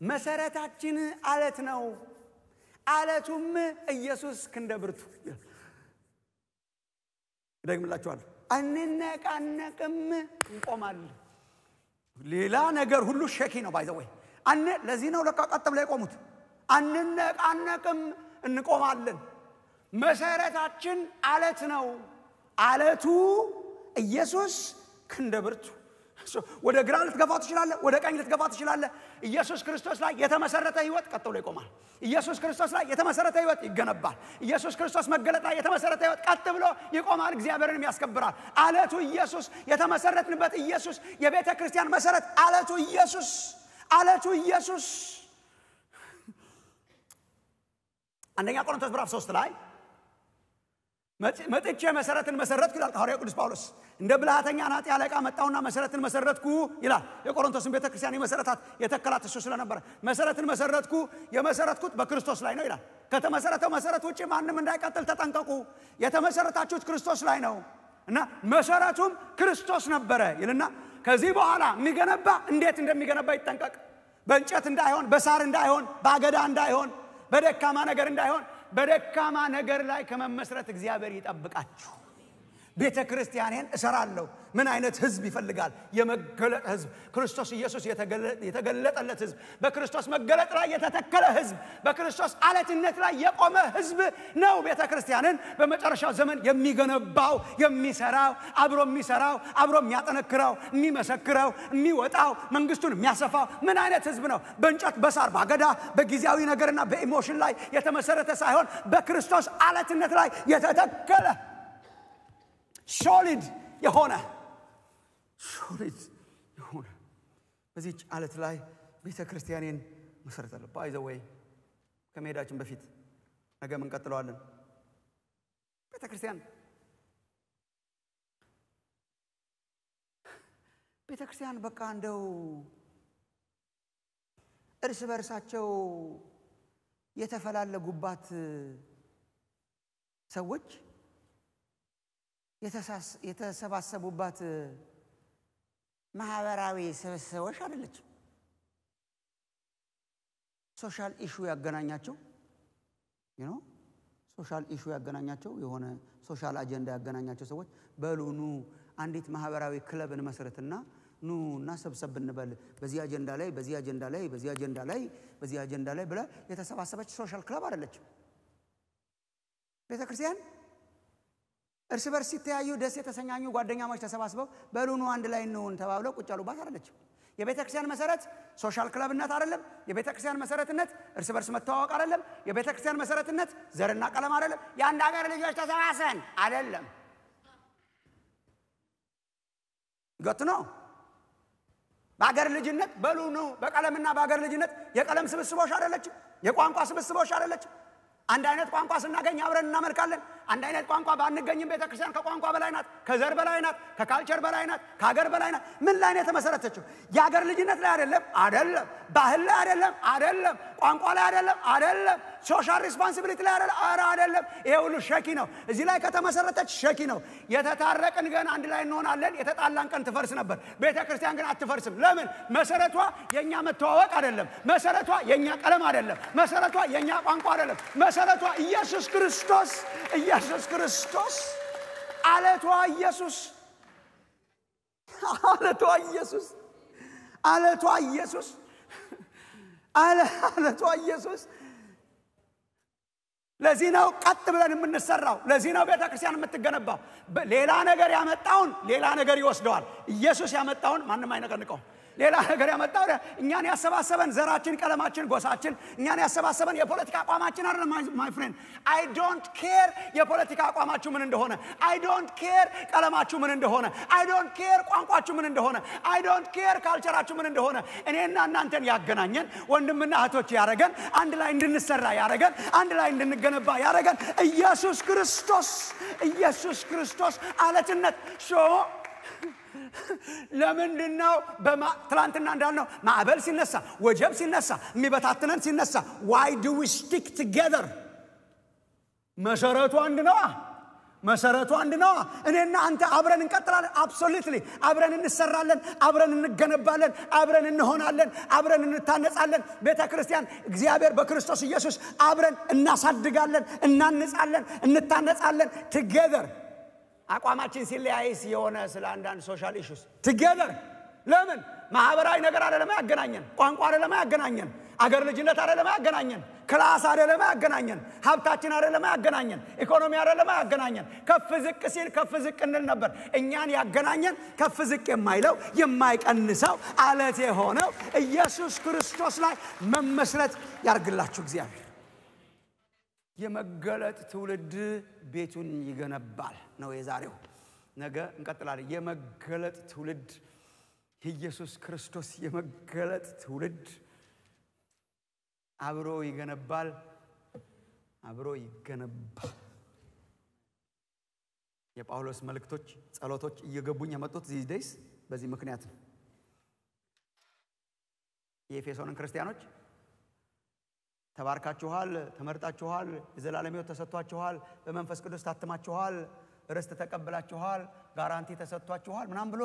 መሰረታችን አለት ነው፣ አለቱም ኢየሱስ ክንደ ብርቱ ይደግምላችኋል። አንነቃነቅም እንቆማለን። ሌላ ነገር ሁሉ shaky ነው by the way አነ ለዚህ ነው ለካ ቀጥ ብላ የቆሙት። አንነቃነቅም እንቆማለን። መሰረታችን አለት ነው። አለቱ ኢየሱስ ክንደ ብርቱ። ወደ ግራ ልትገፋው ትችላለህ፣ ወደ ቀኝ ልትገፋው ትችላለህ። ኢየሱስ ክርስቶስ ላይ የተመሰረተ ህይወት ቀጥ ብሎ ይቆማል። ኢየሱስ ክርስቶስ ላይ የተመሰረተ ህይወት ይገነባል። ኢየሱስ ክርስቶስ መገለጥ ላይ የተመሰረተ ህይወት ቀጥ ብሎ ይቆማል፣ እግዚአብሔርንም ያስከብራል። አለቱ ኢየሱስ፣ የተመሰረትንበት ኢየሱስ፣ የቤተ ክርስቲያን መሰረት አለቱ ኢየሱስ፣ አለቱ ኢየሱስ። አንደኛ ቆሮንቶስ ምዕራፍ ሶስት ላይ መጥቼ መሰረትን መሰረትኩ ይላል ሐዋርያው ቅዱስ ጳውሎስ። እንደ ብልሃተኛ ናጢ አለቃ መጣውና መሰረትን መሰረትኩ ይላል። የቆሮንቶስን ቤተ ክርስቲያን የመሰረታት የተከላት እሱ ስለነበረ መሰረትን መሰረትኩ፣ የመሰረትኩት በክርስቶስ ላይ ነው ይላል። ከተመሰረተው መሰረት ውጭ ማንም እንዳይቀጥል ተጠንቀቁ። የተመሰረታችሁት ክርስቶስ ላይ ነው እና መሰረቱም ክርስቶስ ነበረ ይልና ከዚህ በኋላ የሚገነባ እንዴት እንደሚገነባ ይጠንቀቅ። በእንጨት እንዳይሆን፣ በሳር እንዳይሆን፣ በአገዳ እንዳይሆን፣ በደካማ ነገር እንዳይሆን። በደካማ ነገር ላይ ከመመስረት እግዚአብሔር ይጠብቃችሁ። ቤተ ክርስቲያኔን እሰራለሁ። ምን አይነት ህዝብ ይፈልጋል? የመገለጥ ህዝብ፣ ክርስቶስ ኢየሱስ የተገለጠለት ህዝብ፣ በክርስቶስ መገለጥ ላይ የተተከለ ህዝብ፣ በክርስቶስ አለትነት ላይ የቆመ ህዝብ ነው። ቤተ ክርስቲያንን በመጨረሻው ዘመን የሚገነባው የሚሰራው፣ አብሮ የሚሰራው፣ አብሮ የሚያጠነክረው፣ የሚመሰክረው፣ የሚወጣው፣ መንግስቱን የሚያሰፋው ምን አይነት ህዝብ ነው? በእንጨት በሳር ባገዳ በጊዜያዊ ነገርና በ emotion ላይ የተመሰረተ ሳይሆን በክርስቶስ አለትነት ላይ የተተከለ solid የሆነ solid የሆነ በዚህች አለት ላይ ቤተ ክርስቲያኔን እመሰርታለሁ። by the way ከመሄዳችን በፊት ነገም እንቀጥለዋለን። ቤተ ክርስቲያን ቤተ ክርስቲያን በቃ እንደው እርስ በርሳቸው የተፈላለጉባት ሰዎች የተሰባሰቡባት ማህበራዊ ስብስቦች አይደለችም። social issue ያገናኛቸው ነው። social issue ያገናኛቸው የሆነ social አጀንዳ ያገናኛቸው ሰዎች በሉ ኑ አንዲት ማህበራዊ ክለብ እንመስርትና ኑ እና ሰብሰብ እንበል በዚህ አጀንዳ ላይ በዚህ አጀንዳ ላይ በዚህ አጀንዳ ላይ በዚህ አጀንዳ ላይ ብላ የተሰባሰበች social club አይደለችም ቤተ እርስ በርስ ሲተያዩ ደስ የተሰኛኙ ጓደኛሞች ተሰባስበው በሉ ኑ አንድ ላይ እንሁን ተባብለው ቁጭ ያሉባት አይደለችም። የቤተ ክርስቲያን መሰረት social club ነት አይደለም። የቤተ ክርስቲያን መሰረትነት እርስ በርስ መተዋወቅ አይደለም። የቤተ ክርስቲያን መሰረትነት ዘርና ቀለም አይደለም። የአንድ ሀገር ልጆች ተሰባስበን አይደለም። ገት ነው። በአገር ልጅነት በሉ ኑ በቀለምና በአገር ልጅነት የቀለም ስብስቦች አይደለችም። የቋንቋ ስብስቦች አይደለችም። አንድ አይነት ቋንቋ ስናገኝ አብረን እናመልካለን። አንድ አይነት ቋንቋ ባንገኝም ቤተ ክርስቲያን ከቋንቋ በላይ ናት፣ ከዘር በላይ ናት፣ ከ culture በላይ ናት፣ ከሀገር በላይ ናት። ምን ላይ ነው የተመሰረተችው? የሀገር ልጅነት ላይ አይደለም፣ አይደለም። ባህል ላይ አይደለም፣ አይደለም። ቋንቋ ላይ አይደለም፣ አይደለም። social responsibility ላይ አይደለም፣ ኧረ አይደለም። ይሄ ሁሉ shaky ነው። እዚህ ላይ ከተመሰረተች shaky ነው። የተታረቅን ግን አንድ ላይ እንሆናለን። የተጣላን ቀን ትፈርስ ነበር። ቤተ ክርስቲያን ግን አትፈርስም። ለምን? መሰረቷ የእኛ መተዋወቅ አይደለም። መሰረቷ የእኛ ቀለም አይደለም። መሰረቷ የእኛ ቋንቋ አይደለም። መሰረቷ ኢየሱስ ክርስቶስ ኢየሱስ ክርስቶስ አለቷ ኢየሱስ አለቷ ኢየሱስ አለቷ ኢየሱስ አለቷ ኢየሱስ። ለዚህ ነው ቀጥ ብለን የምንሰራው። ለዚህ ነው ቤተ ክርስቲያን የምትገነባው። ሌላ ነገር ያመጣውን ሌላ ነገር ይወስደዋል። ኢየሱስ ያመጣውን ማንም አይነቀንቀውም። ሌላ ነገር ያመጣው እኛን ያሰባሰበን ዘራችን፣ ቀለማችን፣ ጎሳችን እኛን ያሰባሰበን የፖለቲካ አቋማችን አይደለም። my friend I don't care የፖለቲካ አቋማችሁ ምን እንደሆነ፣ I don't care ቀለማችሁ ምን እንደሆነ፣ I don't care ቋንቋችሁ ምን እንደሆነ፣ I don't care culture አችሁ ምን እንደሆነ። እኔና እናንተን ያገናኘን ወንድምና እህቶች ያረገን አንድ ላይ እንድንሰራ ያረገን አንድ ላይ እንድንገነባ ያረገን ኢየሱስ ክርስቶስ ኢየሱስ ክርስቶስ አለትነት so ለምንድን ነው ትላንትና እንዳልነው ማዕበል ሲነሳ ወጀብ ሲነሳ የሚበታትነን ሲነሳ why do we stick together መሰረቱ አንድ ነዋ። መሰረቱ አንድ ነዋ። እኔና አንተ አብረን እንቀጥላለን። absolutely አብረን እንሰራለን አብረን እንገነባለን አብረን እንሆናለን አብረን እንታነጻለን። ቤተ ክርስቲያን እግዚአብሔር በክርስቶስ ኢየሱስ አብረን እናሳድጋለን እናንጻለን እንታነጻለን። together አቋማችን ሲለያይስ የሆነ ስለ አንዳንድ social issues together ለምን? ማህበራዊ ነገር አደለማ ያገናኘን ቋንቋ አደለማ ያገናኘን አገር ልጅነት አደለማ ያገናኘን class አደለማ ያገናኘን ሀብታችን አደለማ ያገናኘን ኢኮኖሚ አደለማ ያገናኘን። ከፍ ዝቅ ሲል ከፍ ዝቅ እንል ነበር። እኛን ያገናኘን ከፍ ዝቅ የማይለው የማይቀንሰው አለት የሆነው ኢየሱስ ክርስቶስ ላይ መመስረት ያርግላችሁ እግዚአብሔር የመገለጥ ትውልድ ቤቱን ይገነባል ነው የዛሬው። ነገ እንቀጥላለን። የመገለጥ ትውልድ የኢየሱስ ክርስቶስ የመገለጥ ትውልድ አብሮ ይገነባል፣ አብሮ ይገነባል። የጳውሎስ መልእክቶች፣ ጸሎቶች እየገቡኝ የመጡት ዚህ ደይስ በዚህ ምክንያት ነው። የኤፌሶንን ክርስቲያኖች ተባርካችኋል፣ ተመርጣችኋል፣ የዘላለም ሕይወት ተሰጥቷችኋል፣ በመንፈስ ቅዱስ ታትማችኋል፣ ርስት ተቀብላችኋል፣ ጋራንቲ ተሰጥቷችኋል ምናም ብሎ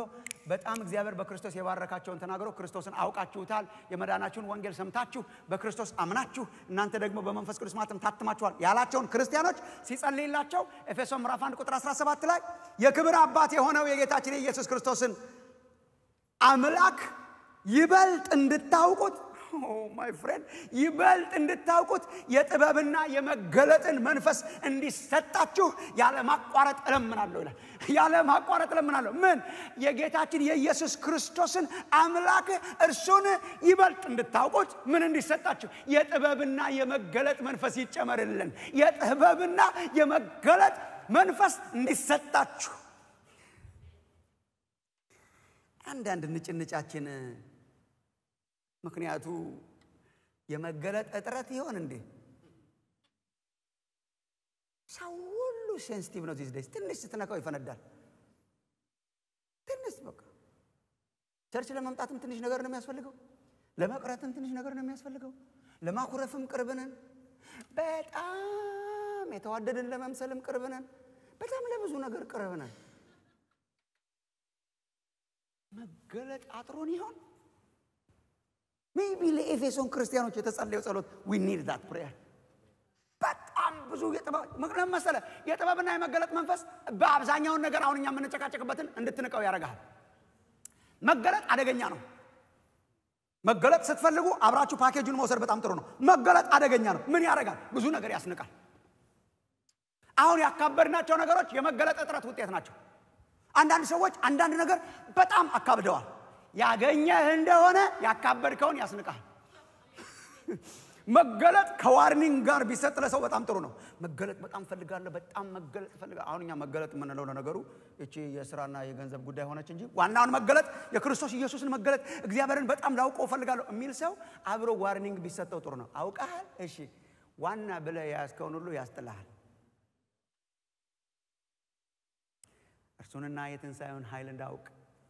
በጣም እግዚአብሔር በክርስቶስ የባረካቸውን ተናግሮ ክርስቶስን አውቃችሁታል፣ የመዳናችሁን ወንጌል ሰምታችሁ በክርስቶስ አምናችሁ እናንተ ደግሞ በመንፈስ ቅዱስ ማተም ታትማችኋል ያላቸውን ክርስቲያኖች ሲጸልይላቸው ኤፌሶን ምዕራፍ 1 ቁጥር 17 ላይ የክብር አባት የሆነው የጌታችን የኢየሱስ ክርስቶስን አምላክ ይበልጥ እንድታውቁት my friend ይበልጥ እንድታውቁት የጥበብና የመገለጥን መንፈስ እንዲሰጣችሁ ያለ ማቋረጥ እለምናለሁ ይላል። ያለ ማቋረጥ እለምናለሁ። ምን የጌታችን የኢየሱስ ክርስቶስን አምላክ እርሱን ይበልጥ እንድታውቁት ምን እንዲሰጣችሁ? የጥበብና የመገለጥ መንፈስ ይጨመርልን። የጥበብና የመገለጥ መንፈስ እንዲሰጣችሁ አንዳንድ ንጭንጫችን ምክንያቱ የመገለጥ እጥረት ይሆን እንዴ? ሰው ሁሉ sensitive ነው these ትንሽ ስትነካው ይፈነዳል። ትንሽ በቃ church ለመምጣትም ትንሽ ነገር ነው የሚያስፈልገው። ለመቅረትም ትንሽ ነገር ነው የሚያስፈልገው። ለማኩረፍም ቅርብ ነን። በጣም የተዋደድን ለመምሰልም ቅርብ ነን። በጣም ለብዙ ነገር ቅርብ ነን። መገለጥ አጥሮን ይሆን? maybe ለኤፌሶን ክርስቲያኖች የተጸለየው ጸሎት we need that prayer በጣም ብዙ ምክንያት መሰለ የጥበብና የመገለጥ መንፈስ በአብዛኛውን ነገር አሁን እኛ የምንጨቃጨቅበትን እንድትንቀው ያደርግሃል። መገለጥ አደገኛ ነው። መገለጥ ስትፈልጉ አብራችሁ ፓኬጁን መውሰድ በጣም ጥሩ ነው። መገለጥ አደገኛ ነው። ምን ያደርጋል? ብዙ ነገር ያስንቃል። አሁን ያካበድናቸው ነገሮች የመገለጥ እጥረት ውጤት ናቸው። አንዳንድ ሰዎች አንዳንድ ነገር በጣም አካብደዋል። ያገኘህ እንደሆነ ያካበድከውን ያስንቃል። *laughs* መገለጥ ከ warning ጋር ቢሰጥ ለሰው በጣም ጥሩ ነው። መገለጥ በጣም ፈልጋለሁ፣ በጣም መገለጥ ፈልጋለሁ። አሁን እኛ መገለጥ የምንለው ለነገሩ እቺ የስራና የገንዘብ ጉዳይ ሆነች እንጂ ዋናውን መገለጥ የክርስቶስ ኢየሱስን መገለጥ እግዚአብሔርን በጣም ላውቀው ፈልጋለሁ የሚል ሰው አብሮ warning ቢሰጠው ጥሩ ነው። አውቀሃል፣ እሺ፣ ዋና ብለህ የያዝከውን ሁሉ ያስጥልሃል። እርሱንና የትንሣኤውን ኃይል እንዳውቅ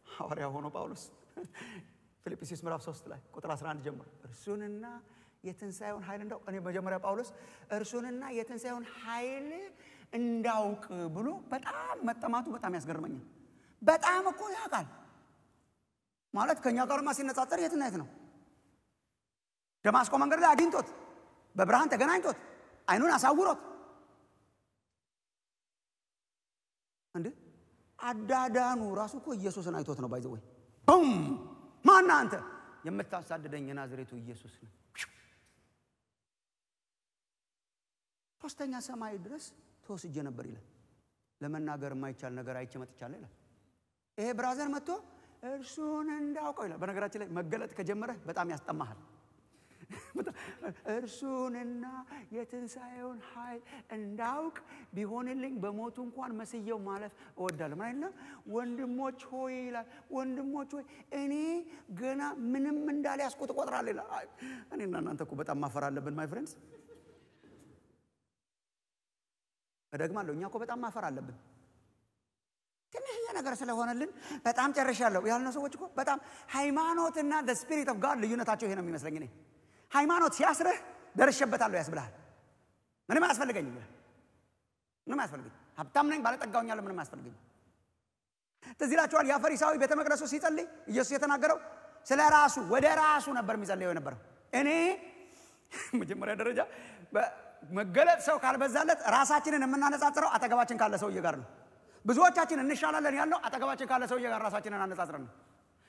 ሐዋርያ ሆኖ ጳውሎስ *laughs* ፊልጵስዩስ ምዕራፍ 3 ላይ ቁጥር 11 ጀምሮ እርሱንና የትንሣኤውን ኃይል እንዳውቅ እኔ መጀመሪያ ጳውሎስ እርሱንና የትንሣኤውን ኃይል እንዳውቅ ብሎ በጣም መጠማቱ በጣም ያስገርመኛል። በጣም እኮ ያውቃል ማለት ከእኛ ጋርማ ሲነጻጸር የትና የት ነው? ደማስቆ መንገድ ላይ አግኝቶት በብርሃን ተገናኝቶት አይኑን አሳውሮት እንዴ አዳዳኑ ራሱ እኮ ኢየሱስን አይቶት ነው። by the way boom ማና አንተ የምታሳድደኝ የናዝሬቱ ኢየሱስ ነው። ሶስተኛ ሰማይ ድረስ ተወስጄ ነበር ይላል። ለመናገር የማይቻል ነገር አይቼ መጥቻለሁ ይላል። ይሄ brother መጥቶ እርሱን እንዳውቀው ይላል። በነገራችን ላይ መገለጥ ከጀመረ በጣም ያስጠማሃል። *laughs* እርሱንና የትንሣኤውን ኃይል እንዳውቅ ቢሆንልኝ በሞቱ እንኳን መስየው ማለፍ እወዳለሁ። ምን አይደለም ወንድሞች ሆይ ይላል። ወንድሞች ሆይ እኔ ገና ምንም እንዳልያዝኩት እቆጥራለሁ ይላል። እኔና እናንተ እኮ በጣም ማፈር አለብን my friends። እደግማለሁ፣ እኛ እኮ በጣም ማፈር አለብን። ትንሽዬ ነገር ስለሆነልን በጣም ጨርሻለሁ ያልነው ሰዎች እኮ በጣም ሃይማኖትና spirit of God ልዩነታቸው ይሄ ነው የሚመስለኝ እኔ ሃይማኖት ሲያስርህ ደርሼበታለሁ ያስብልሃል። ምንም አያስፈልገኝም ይላል። ምንም አያስፈልገኝ፣ ሀብታም ነኝ፣ ባለጠጋ ሆኛለሁ፣ ምንም አያስፈልገኝ። ትዝ ይላችኋል ያ ፈሪሳዊ ቤተ መቅደሱ ሲጸልይ ኢየሱስ የተናገረው ስለ ራሱ ወደ ራሱ ነበር የሚጸልየው የነበረው። እኔ መጀመሪያ ደረጃ መገለጥ ሰው ካልበዛለት ራሳችንን የምናነጻጽረው አጠገባችን ካለ ሰውዬ ጋር ነው። ብዙዎቻችን እንሻላለን ያለው አጠገባችን ካለ ሰውዬ ጋር ራሳችንን አነጻጽረን ነው።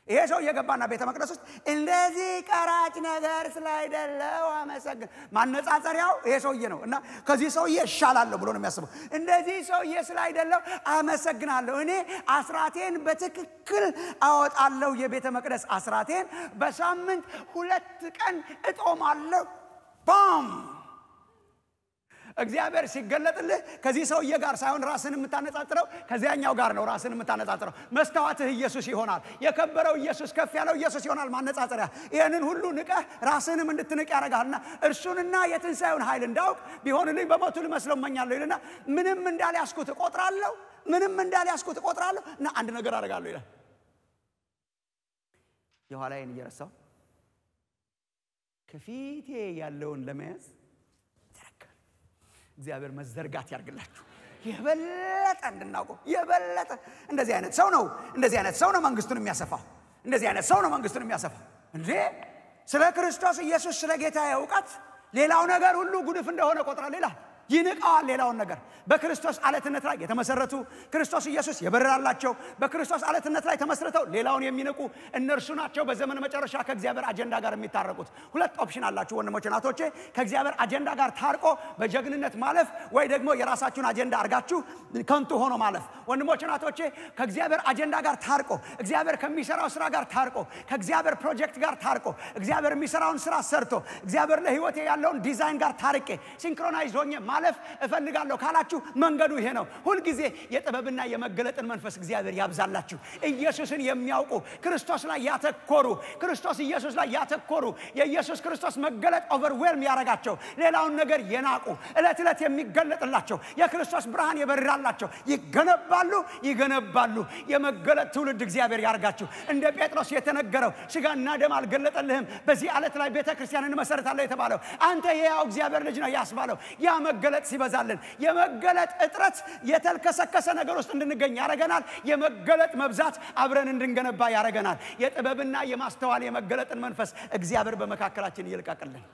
ይሄ ሰው እየገባና ቤተ መቅደስ ውስጥ እንደዚህ ቀራጭ ነገር ስላይደለው አመሰግን። ማነጻጸሪያው ይሄ ሰውዬ ነው እና ከዚህ ሰውዬ እሻላለሁ ብሎ ነው የሚያስበው። እንደዚህ ሰውዬ ስላይደለው አመሰግናለሁ። እኔ አስራቴን በትክክል አወጣለሁ። የቤተ መቅደስ አስራቴን በሳምንት ሁለት ቀን እጦማለሁ። ባም እግዚአብሔር ሲገለጥልህ ከዚህ ሰውዬ ጋር ሳይሆን ራስን የምታነጻጽረው ከዚያኛው ጋር ነው። ራስን የምታነጻጽረው መስታወትህ ኢየሱስ ይሆናል። የከበረው ኢየሱስ፣ ከፍ ያለው ኢየሱስ ይሆናል ማነጻጸሪያ። ይህንን ሁሉ ንቀህ ራስንም እንድትንቅ ያደርጋልና እርሱንና የትንሣኤውን ኃይል እንዳውቅ ቢሆንልኝ በሞቱ ልመስለው እመኛለሁ ይልና ምንም እንዳልያዝኩት እቆጥራለሁ፣ ምንም እንዳልያዝኩት እቆጥራለሁ እና አንድ ነገር አደርጋለሁ ይላል። የኋላዬን እየረሳው ከፊቴ ያለውን ለመያዝ እግዚአብሔር መዘርጋት ያርግላችሁ። የበለጠ እንድናውቀው የበለጠ እንደዚህ አይነት ሰው ነው እንደዚህ አይነት ሰው ነው መንግስቱን የሚያሰፋው እንደዚህ አይነት ሰው ነው መንግስቱን የሚያሰፋው እንዴ! ስለ ክርስቶስ ኢየሱስ ስለ ጌታ እውቀት ሌላው ነገር ሁሉ ጉድፍ እንደሆነ ቆጥራል ይላል ይንቀዋል ሌላውን ነገር። በክርስቶስ አለትነት ላይ የተመሰረቱ ክርስቶስ ኢየሱስ የበረራላቸው በክርስቶስ አለትነት ላይ ተመስርተው ሌላውን የሚንቁ እነርሱ ናቸው። በዘመን መጨረሻ ከእግዚአብሔር አጀንዳ ጋር የሚታረቁት ሁለት option አላችሁ ወንድሞችና እህቶቼ ከእግዚአብሔር አጀንዳ ጋር ታርቆ በጀግንነት ማለፍ ወይ ደግሞ የራሳችሁን አጀንዳ አርጋችሁ ከንቱ ሆኖ ማለፍ። ወንድሞችና እህቶቼ ከእግዚአብሔር አጀንዳ ጋር ታርቆ እግዚአብሔር ከሚሰራው ስራ ጋር ታርቆ ከእግዚአብሔር ፕሮጀክት ጋር ታርቆ እግዚአብሔር የሚሰራውን ስራ ሰርቶ እግዚአብሔር ለህይወቴ ያለውን ዲዛይን ጋር ታርቄ synchronize ሆኜ ማለፍ እፈልጋለሁ ካላችሁ መንገዱ ይሄ ነው። ሁልጊዜ የጥበብና የመገለጥን መንፈስ እግዚአብሔር ያብዛላችሁ። ኢየሱስን የሚያውቁ ክርስቶስ ላይ ያተኮሩ ክርስቶስ ኢየሱስ ላይ ያተኮሩ የኢየሱስ ክርስቶስ መገለጥ ኦቨርዌልም ያረጋቸው ሌላውን ነገር የናቁ ዕለት ዕለት የሚገለጥላቸው የክርስቶስ ብርሃን የበራላቸው ይገነባሉ ይገነባሉ። የመገለጥ ትውልድ እግዚአብሔር ያርጋችሁ እንደ ጴጥሮስ የተነገረው ስጋና ደም አልገለጠልህም በዚህ ዓለት ላይ ቤተ ክርስቲያን እንመሰርታለሁ የተባለው አንተ የያው እግዚአብሔር ልጅ ነው ያስባለው። ያ ሲበዛልን የመገለጥ እጥረት የተልከሰከሰ ነገር ውስጥ እንድንገኝ ያረገናል የመገለጥ መብዛት አብረን እንድንገነባ ያረገናል የጥበብና የማስተዋል የመገለጥን መንፈስ እግዚአብሔር በመካከላችን ይልቀቅልን